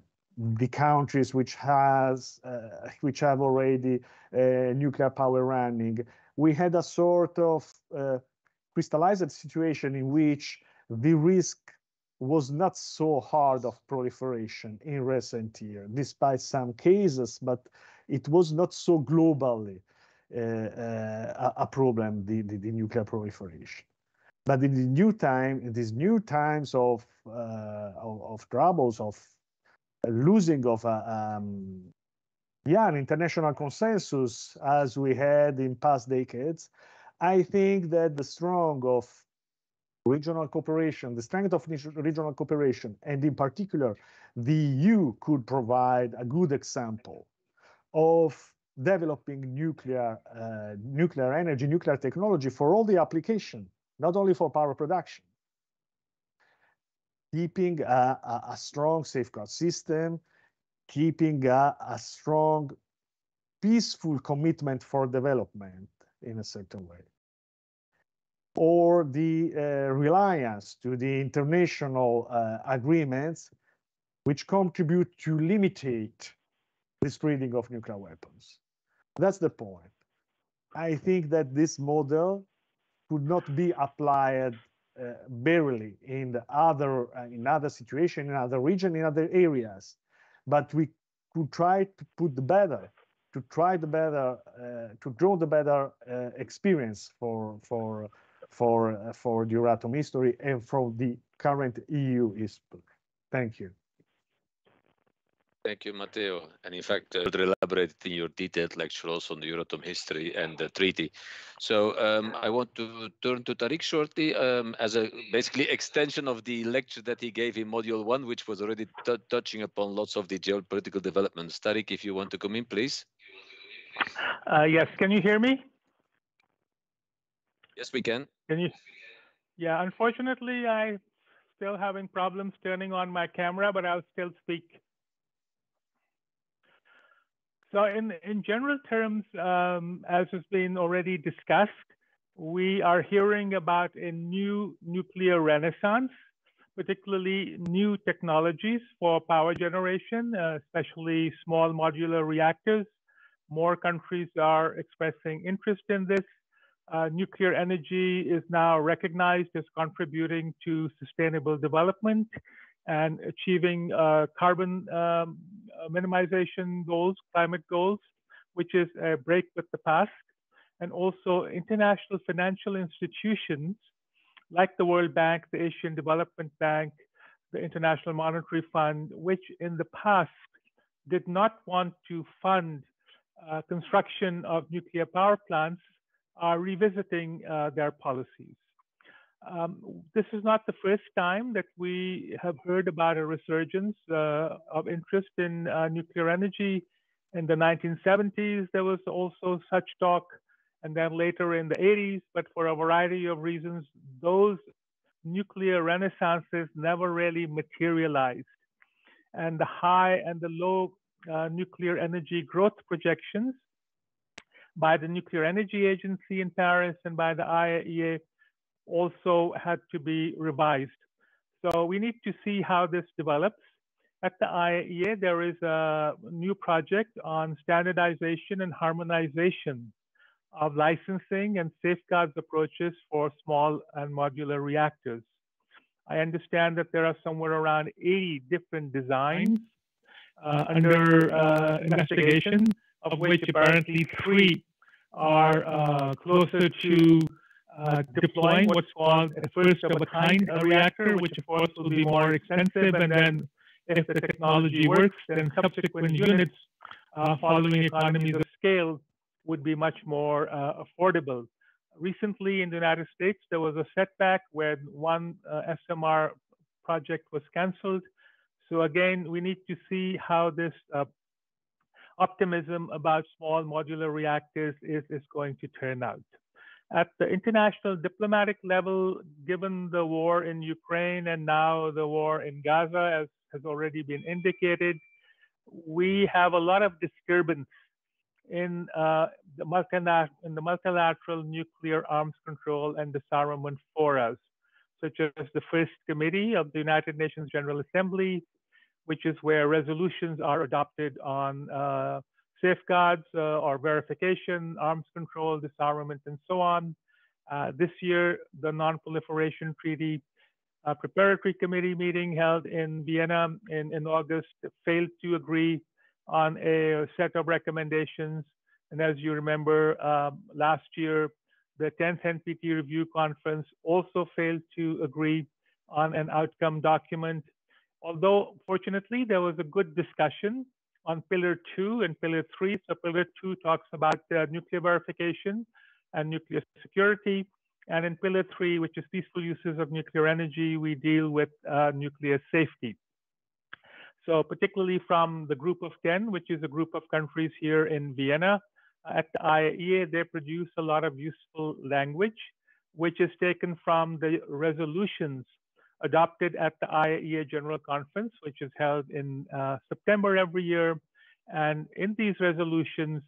the countries which has uh, which have already uh, nuclear power running. We had a sort of uh, crystallized situation in which the risk was not so hard of proliferation in recent years, despite some cases, but it was not so globally uh, uh, a, problem, the, the, the nuclear proliferation. But in the new time, in these new times of uh, of, of, troubles, of losing of a, uh, um, yeah, an international consensus as we had in past decades, I think that the strong of regional cooperation, the strength of regional cooperation, and in particular, the EU could provide a good example of developing nuclear, uh, nuclear energy, nuclear technology for all the application not only for power production. Keeping a, a, a strong safeguard system, keeping a, a strong, peaceful commitment for development in a certain way or the uh, reliance to the international uh, agreements which contribute to limitate the spreading of nuclear weapons. That's the point. I think that this model could not be applied uh, barely in the other uh, in other situation in other region in other areas but we could try to put the better to try the better uh, to draw the better uh, experience for for for uh, for the Euratom history and from the current EU history. Thank you. Thank you, Matteo. And in fact, uh, elaborated in your detailed lecture also on the Euratom history and the treaty. So um, I want to turn to Tariq shortly um, as a basically extension of the lecture that he gave in module one, which was already touching upon lots of the geopolitical developments. Tariq, if you want to come in, please. Uh, yes, can you hear me? Yes, we can. Can you? Yeah, unfortunately, I'm still having problems turning on my camera, but I'll still speak. So in, in general terms, um, as has been already discussed, we are hearing about a new nuclear renaissance, particularly new technologies for power generation, uh, especially small modular reactors. More countries are expressing interest in this. Uh, nuclear energy is now recognized as contributing to sustainable development and achieving uh, carbon um, uh, minimization goals, climate goals, which is a break with the past. And also international financial institutions like the World Bank, the Asian Development Bank, the International Monetary Fund, which in the past did not want to fund uh, construction of nuclear power plants, are revisiting uh, their policies. Um, this is not the first time that we have heard about a resurgence uh, of interest in uh, nuclear energy. In the 1970s, there was also such talk, and then later in the 80s, but for a variety of reasons, those nuclear renaissances never really materialized. And the high and the low uh, nuclear energy growth projections by the Nuclear Energy Agency in Paris and by the IAEA also had to be revised. So we need to see how this develops. At the IAEA, there is a new project on standardization and harmonization of licensing and safeguards approaches for small and modular reactors. I understand that there are somewhere around 80 different designs uh, under uh, investigation, of which apparently three are uh, closer to uh, deploying what's called a first of a kind reactor, which of course will be more expensive. And then if the technology works, then subsequent units uh, following economies of scale would be much more uh, affordable. Recently in the United States, there was a setback when one uh, SMR project was canceled. So again, we need to see how this uh, optimism about small modular reactors is, is going to turn out. At the international diplomatic level, given the war in Ukraine and now the war in Gaza, as has already been indicated, we have a lot of disturbance in, uh, the, in the multilateral nuclear arms control and disarmament forums, such as the First Committee of the United Nations General Assembly, which is where resolutions are adopted on uh, safeguards uh, or verification, arms control, disarmament, and so on. Uh, this year, the Non-Proliferation Treaty uh, Preparatory Committee meeting held in Vienna in, in August failed to agree on a set of recommendations. And as you remember, um, last year, the 10th NPT review conference also failed to agree on an outcome document. Although, fortunately, there was a good discussion on pillar two and pillar three. So pillar two talks about uh, nuclear verification and nuclear security. And in pillar three, which is peaceful uses of nuclear energy, we deal with uh, nuclear safety. So particularly from the group of 10, which is a group of countries here in Vienna, at the IAEA, they produce a lot of useful language, which is taken from the resolutions adopted at the IAEA General Conference, which is held in uh, September every year. And in these resolutions,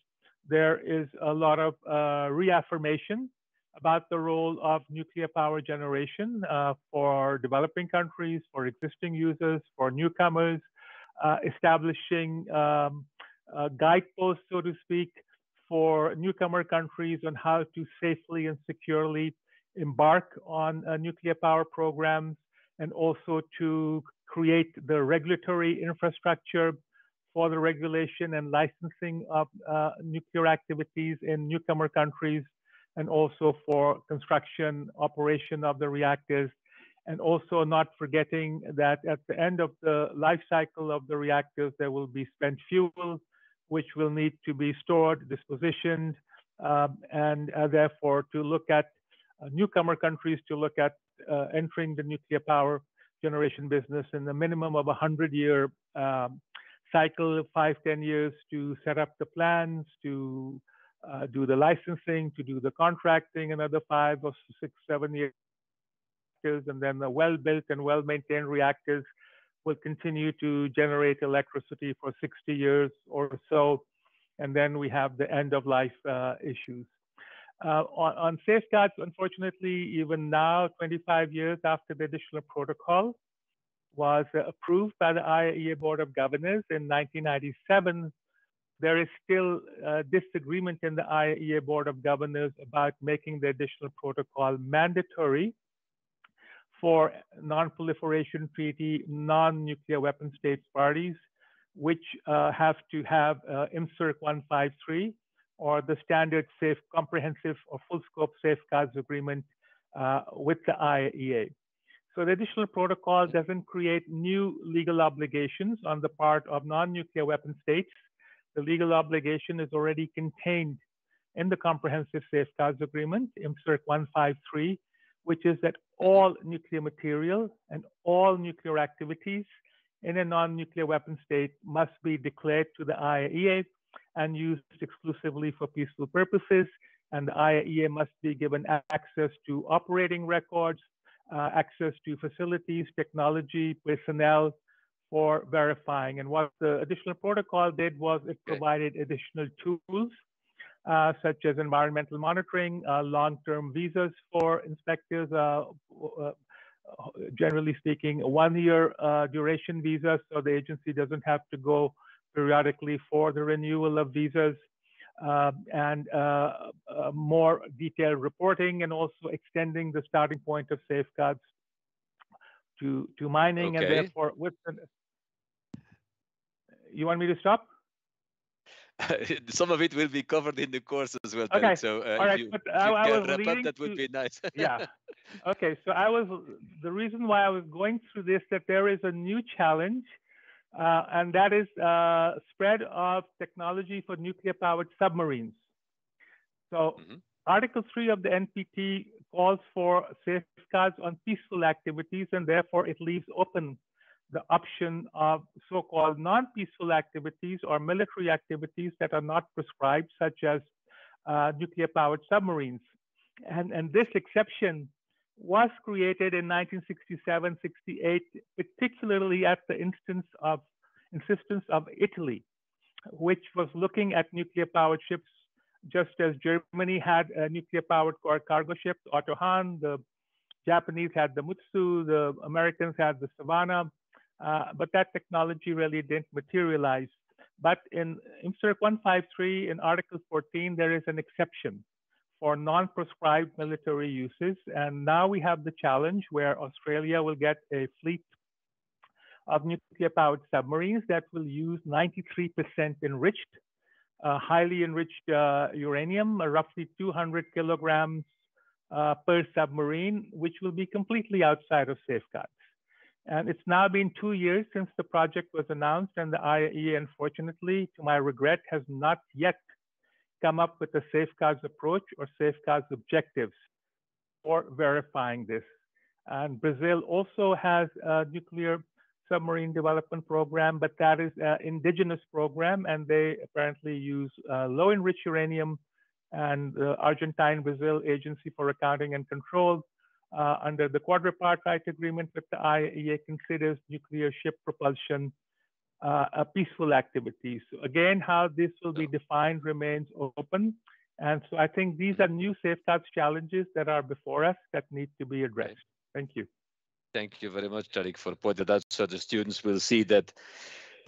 there is a lot of uh, reaffirmation about the role of nuclear power generation uh, for developing countries, for existing users, for newcomers, uh, establishing um, guideposts, so to speak, for newcomer countries on how to safely and securely embark on uh, nuclear power programs, and also to create the regulatory infrastructure for the regulation and licensing of uh, nuclear activities in newcomer countries, and also for construction, operation of the reactors, and also not forgetting that at the end of the life cycle of the reactors, there will be spent fuel, which will need to be stored, dispositioned, um, and uh, therefore to look at uh, newcomer countries to look at uh, entering the nuclear power generation business in the minimum of a 100 year um, cycle, five, 10 years to set up the plans, to uh, do the licensing, to do the contracting, another five or six, seven years. And then the well built and well maintained reactors will continue to generate electricity for 60 years or so. And then we have the end of life uh, issues. Uh, on, on, safeguards, unfortunately, even now, 25 years after the additional protocol was approved by the IAEA Board of Governors in 1997, there is still uh, disagreement in the IAEA Board of Governors about making the additional protocol mandatory for non-proliferation treaty, non-nuclear weapon states parties, which uh, have to have uh, INFCIRC 153 or the standard safe comprehensive or full scope safeguards agreement uh, with the IAEA. So the additional protocol doesn't create new legal obligations on the part of non-nuclear weapon states. The legal obligation is already contained in the comprehensive safeguards agreement, INFCIRC 153, which is that all nuclear material and all nuclear activities in a non-nuclear weapon state must be declared to the IAEA and used exclusively for peaceful purposes. And the IAEA must be given access to operating records, uh, access to facilities, technology, personnel for verifying. And what the additional protocol did was it provided additional tools uh, such as environmental monitoring, uh, long-term visas for inspectors, uh, uh generally speaking, one-year uh, duration visas, so the agency doesn't have to go periodically for the renewal of visas uh, and uh, uh, more detailed reporting and also extending the starting point of safeguards to, to mining okay. and therefore with the, you want me to stop? Some of it will be covered in the course as well. Okay. So uh, All right. you, but I, I was wrap up, that would be nice. yeah. Okay. So I was the reason why I was going through this that there is a new challenge uh, and that is uh, spread of technology for nuclear-powered submarines. So mm-hmm. Article 3 of the NPT calls for safeguards on peaceful activities, and therefore it leaves open the option of so-called non-peaceful activities or military activities that are not prescribed, such as uh, nuclear-powered submarines. And, and this exception was created in 1967, 68, particularly at the instance of insistence of Italy, which was looking at nuclear-powered ships, just as Germany had a nuclear-powered cargo ship, Otto Hahn, the Japanese had the Mutsu, the Americans had the Savannah, uh, but that technology really didn't materialize. But in INFCIRC 153, in Article 14, there is an exception for non-prescribed military uses. And now we have the challenge where Australia will get a fleet of nuclear-powered submarines that will use 93% enriched, uh, highly enriched uh, uranium, uh, roughly 200 kilograms uh, per submarine, which will be completely outside of safeguards. And it's now been two years since the project was announced, and the IAEA, unfortunately, to my regret, has not yet come up with a safeguards approach or safeguards objectives for verifying this. And Brazil also has a nuclear submarine development program, but that is an indigenous program, and they apparently use uh, low enriched uranium. And the Argentine Brazil Agency for Accounting and Control, uh, under the quadripartite agreement with the IAEA, considers nuclear ship propulsion uh, a peaceful activity. So again, how this will be defined remains open. And so I think these are new safeguards challenges that are before us that need to be addressed. Thank you. Thank you very much, Tariq, for pointing that out so the students will see that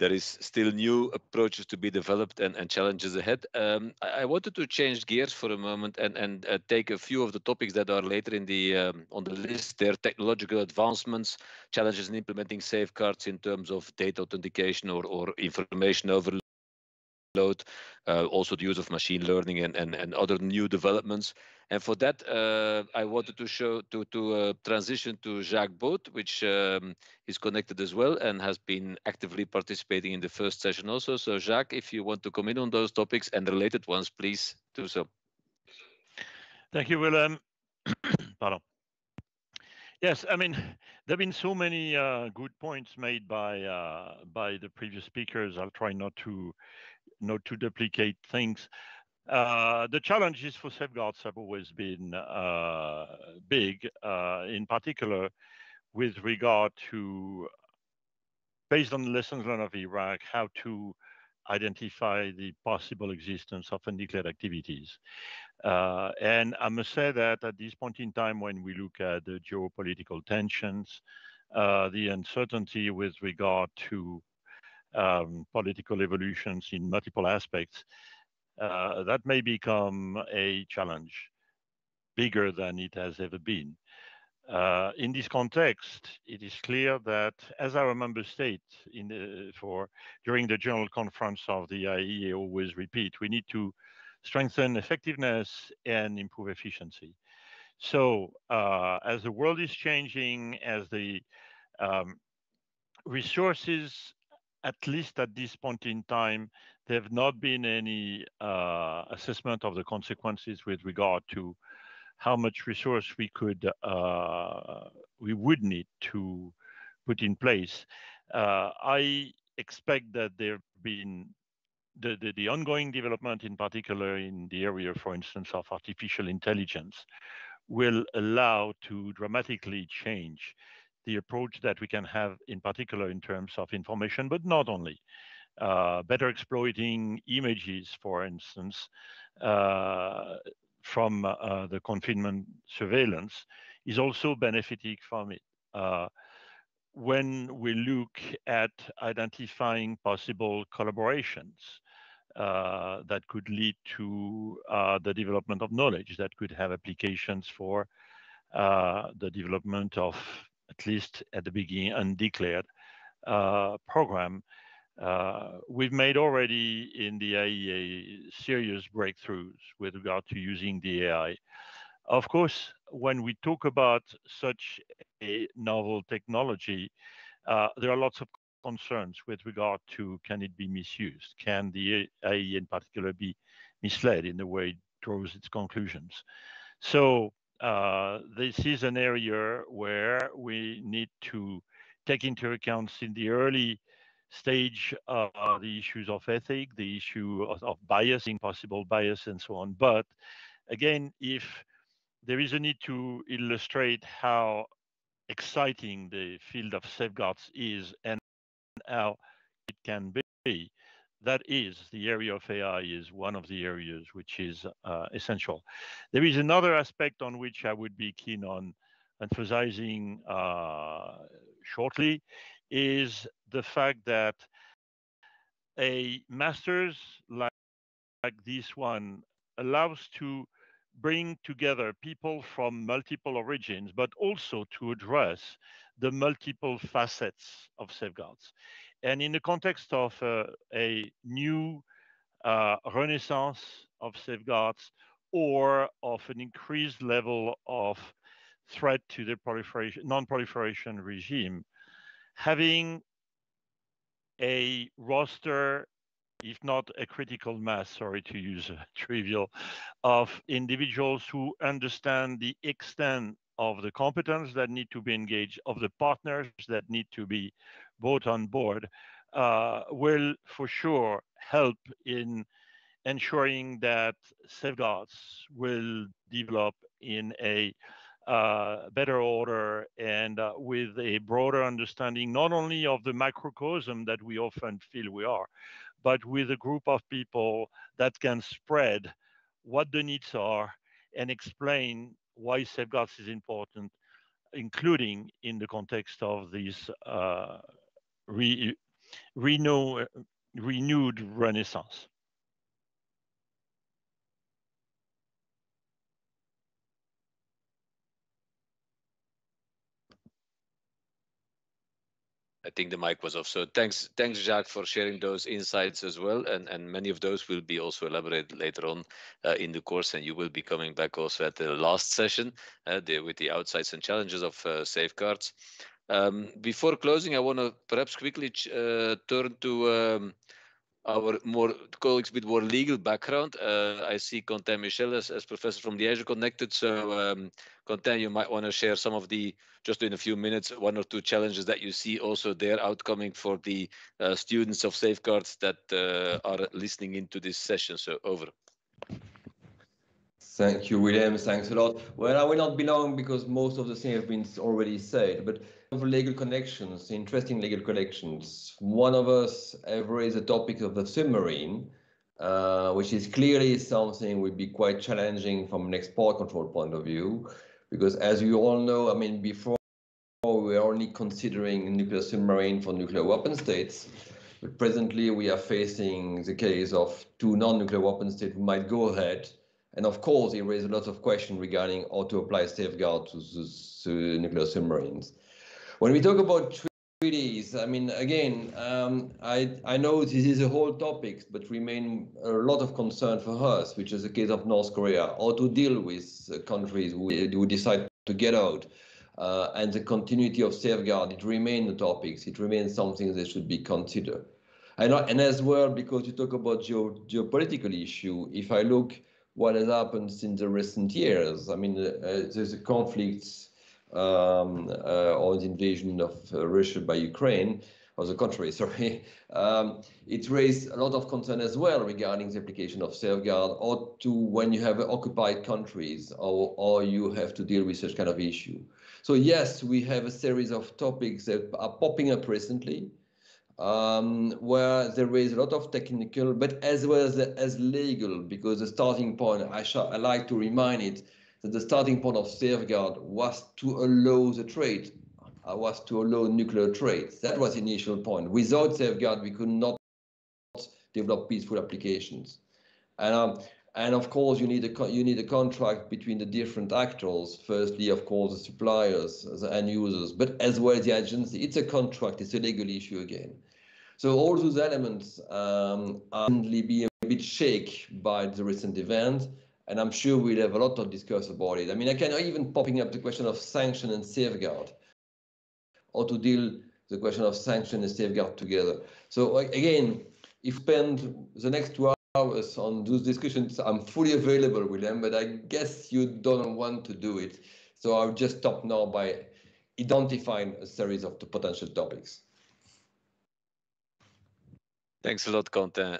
there is still new approaches to be developed and, and challenges ahead. Um, I, I, wanted to change gears for a moment and, and uh, take a few of the topics that are later in the um, on the list. There, technological advancements, challenges in implementing safeguards in terms of data authentication or, or information over payload, uh, also the use of machine learning and, and, and other new developments. And for that, uh, I wanted to show to to uh, transition to Jacques Baute, which um, is connected as well and has been actively participating in the first session also. So Jacques, if you want to come in on those topics and related ones, please do so. Thank you, Willem. Pardon. Yes, I mean, there have been so many uh, good points made by uh, by the previous speakers. I'll try not to not to duplicate things. Uh, the challenges for safeguards have always been uh, big, uh, in particular with regard to, based on the lessons learned of Iraq, how to identify the possible existence of undeclared activities. Uh, and I must say that at this point in time, when we look at the geopolitical tensions, uh, the uncertainty with regard to um, political evolutions in multiple aspects, uh, that may become a challenge bigger than it has ever been. Uh, in this context, it is clear that as our member state in the, for during the general conference of the IAEA always repeat, we need to strengthen effectiveness and improve efficiency. So uh, as the world is changing, as the um, resources, at least at this point in time, there have not been any uh, assessment of the consequences with regard to how much resource we could uh, we would need to put in place. Uh, I expect that there have been the, the, the, ongoing development, in particular in the area, for instance, of artificial intelligence, will allow to dramatically change the approach that we can have, in particular in terms of information, but not only. Uh, better exploiting images, for instance, uh, from uh, the confinement surveillance is also benefiting from it. Uh, when we look at identifying possible collaborations uh, that could lead to uh, the development of knowledge that could have applications for the development of, at least at the beginning, undeclared uh, program, uh, we've made already in the IAEA serious breakthroughs with regard to using the AI. Of course, when we talk about such a novel technology, uh, there are lots of concerns with regard to can it be misused? Can the AI in particular be misled in the way it draws its conclusions? So uh, this is an area where we need to take into account in the early stage uh, the issues of ethic, the issue of, of biasing, possible bias, and so on. But again, if there is a need to illustrate how exciting the field of safeguards is and how it can be, that is the area of AI is one of the areas which is uh, essential. There is another aspect on which I would be keen on emphasizing uh, shortly is the fact that a master's like, like this one allows to bring together people from multiple origins, but also to address the multiple facets of safeguards. And in the context of uh, a new uh, renaissance of safeguards or of an increased level of threat to the proliferation, non-proliferation regime, having a roster, if not a critical mass, sorry to use a trivial, of individuals who understand the extent of the competence that need to be engaged, of the partners that need to be brought on board, uh, will for sure help in ensuring that safeguards will develop in a uh, better order and uh, with a broader understanding, not only of the microcosm that we often feel we are, but with a group of people that can spread what the needs are and explain why safeguards is important, including in the context of this uh, re renew renewed renaissance. I think the mic was off. So thanks, thanks, Jacques, for sharing those insights as well. And, and many of those will be also elaborated later on uh, in the course. And you will be coming back also at the last session uh, the, with the outsides and challenges of uh, safeguards. Um, before closing, I want to perhaps quickly uh, turn to um, our more colleagues with more legal background. Uh, I see Quentin Michel as, as professor from Liège connected. So um, Quentin, you might want to share some of the, just in a few minutes, one or two challenges that you see also there outcoming for the uh, students of safeguards that uh, are listening into this session. So over. Thank you, William. Thanks a lot. Well, I will not be long because most of the things have been already said, but of legal connections, interesting legal connections. One of us have raised the topic of the submarine, uh, which is clearly something would be quite challenging from an export control point of view, because as you all know, I mean, before we were only considering nuclear submarine for nuclear weapon states, but presently we are facing the case of two non-nuclear weapon states who might go ahead and of course, it raised a lot of questions regarding how to apply safeguards to, to nuclear submarines. When we talk about treaties, I mean, again, um, I, I know this is a whole topic, but remain a lot of concern for us, which is the case of North Korea, how to deal with countries who, who decide to get out. Uh, and the continuity of safeguard, it remains the topics. It remains something that should be considered. And, and as well, because you talk about geo, geopolitical issue, if I look what has happened in the recent years. I mean, uh, there's a conflict um, uh, or the invasion of uh, Russia by Ukraine, or the contrary, sorry. Um, it raised a lot of concern as well regarding the application of safeguard or to when you have occupied countries or, or you have to deal with such kind of issue. So yes, we have a series of topics that are popping up recently um, where there is a lot of technical, but as well as, as legal, because the starting point, I, I like to remind it, that the starting point of safeguard was to allow the trade, uh, was to allow nuclear trade. That was the initial point. Without safeguard, we could not develop peaceful applications. And, um, and of course, you need a you need a contract between the different actors. Firstly, of course, the suppliers, the end users, but as well as the agency. It's a contract. It's a legal issue again. So all those elements um, are be a bit shaken by the recent event, and I'm sure we'll have a lot to discuss about it. I mean, I can even popping up the question of sanction and safeguard, or to deal the question of sanction and safeguard together. So again, if spend the next two hours on those discussions, I'm fully available, William, but I guess you don't want to do it. So I'll just stop now by identifying a series of the potential topics. Thanks a lot, Quentin.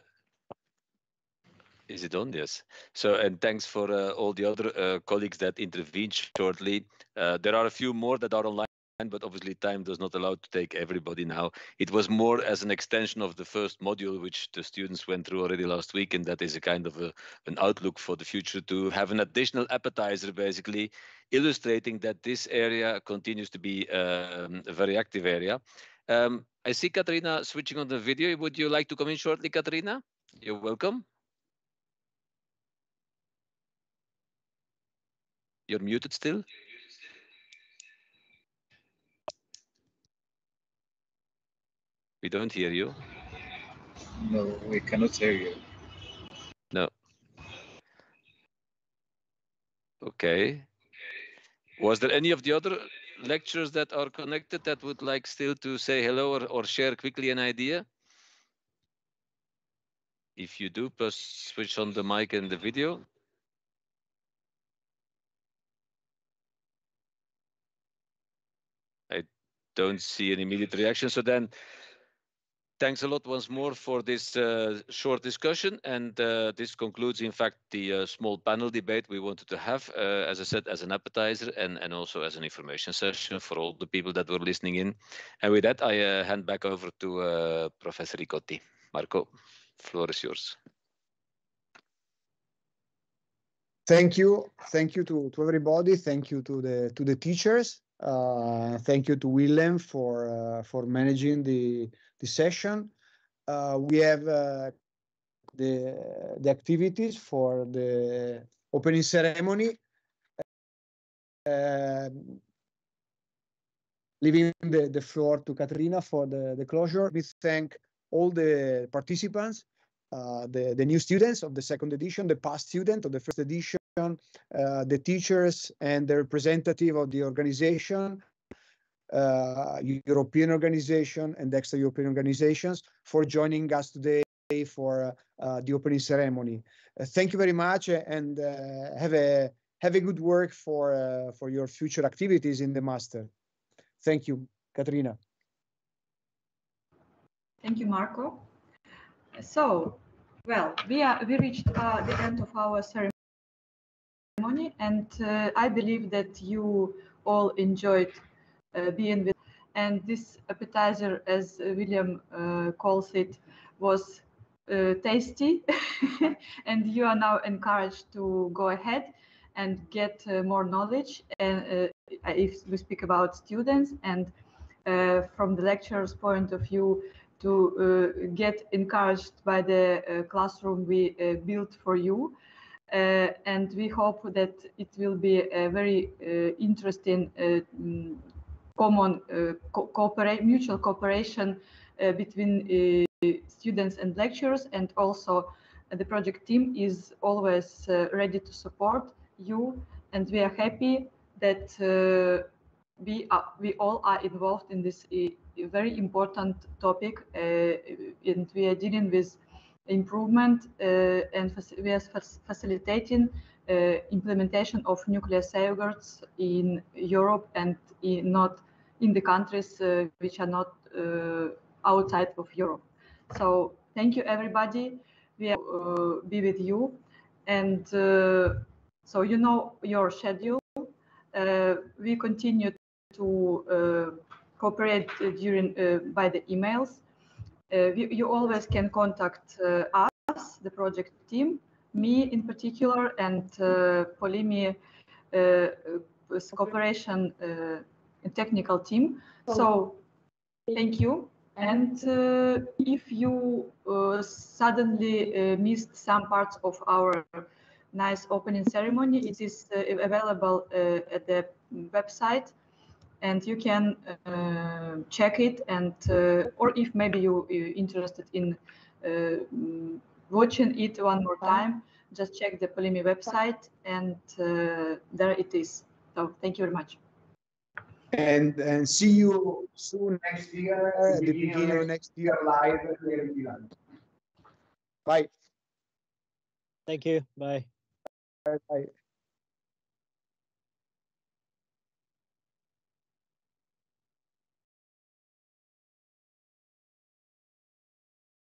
Is it on? Yes. So, and thanks for uh, all the other uh, colleagues that intervened shortly. Uh, there are a few more that are online, but obviously time does not allow to take everybody now. It was more as an extension of the first module, which the students went through already last week, and that is a kind of a, an outlook for the future to have an additional appetizer, basically illustrating that this area continues to be um, a very active area. Um, I see Kateryna switching on the video. Would you like to come in shortly, Kateryna? You're welcome. You're muted still. We don't hear you. No, we cannot hear you. No. Okay. Was there any of the other lecturers that are connected that would like still to say hello or, or share quickly an idea? If you do, plus switch on the mic and the video. Don't see any immediate reaction. So then Thanks a lot once more for this uh, short discussion. And uh, this concludes, in fact, the uh, small panel debate we wanted to have, uh, as I said, as an appetizer and, and also as an information session for all the people that were listening in. And with that, I uh, hand back over to uh, Professor Ricotti. Marco, floor is yours. Thank you. Thank you to, to everybody. Thank you to the to the teachers. Thank you to Willem for for managing the the session. Uh, we have uh, the, the activities for the opening ceremony. Uh, leaving the, the floor to Kateryna for the, the closure. We thank all the participants, uh, the, the new students of the second edition, the past student of the first edition, uh, the teachers and the representative of the organization, uh, European organization and extra-European organizations for joining us today for uh, the opening ceremony. Uh, thank you very much and uh, have a have a good work for for your future activities in the master. Thank you, Kateryna. Thank you, Marco. So, well, we are we reached uh, the end of our ceremony, and uh, I believe that you all enjoyed uh, being with. And this appetizer, as William uh, calls it, was uh, tasty, and you are now encouraged to go ahead and get uh, more knowledge. And if we speak about students and from the lecturer's point of view, to uh, get encouraged by the uh, classroom we uh, built for you. Uh, and we hope that it will be a very uh, interesting uh, mm, common co cooperate, mutual cooperation between students and lecturers. And also the project team is always ready to support you. And we are happy that we are, we all are involved in this very important topic, uh, and we are dealing with improvement uh, and we are facilitating uh, implementation of nuclear safeguards in Europe and in not in the countries which are not outside of Europe. So thank you, everybody. We will be with you. And so you know your schedule. Uh, we continue to uh, cooperate during uh, by the emails. Uh, you, you, always can contact uh, us, the project team, me in particular, and Polimi cooperation technical team. Oh. So thank you. And uh, if you uh, suddenly uh, missed some parts of our nice opening ceremony, it is available at the website and you can uh, check it and uh, or if maybe you are interested in uh, watching it one more time just check the Polimi website and uh, there it is. So thank you very much. And and see you soon next year at the beginning of next year live here in Milan bye. Thank you. Bye. Bye, bye.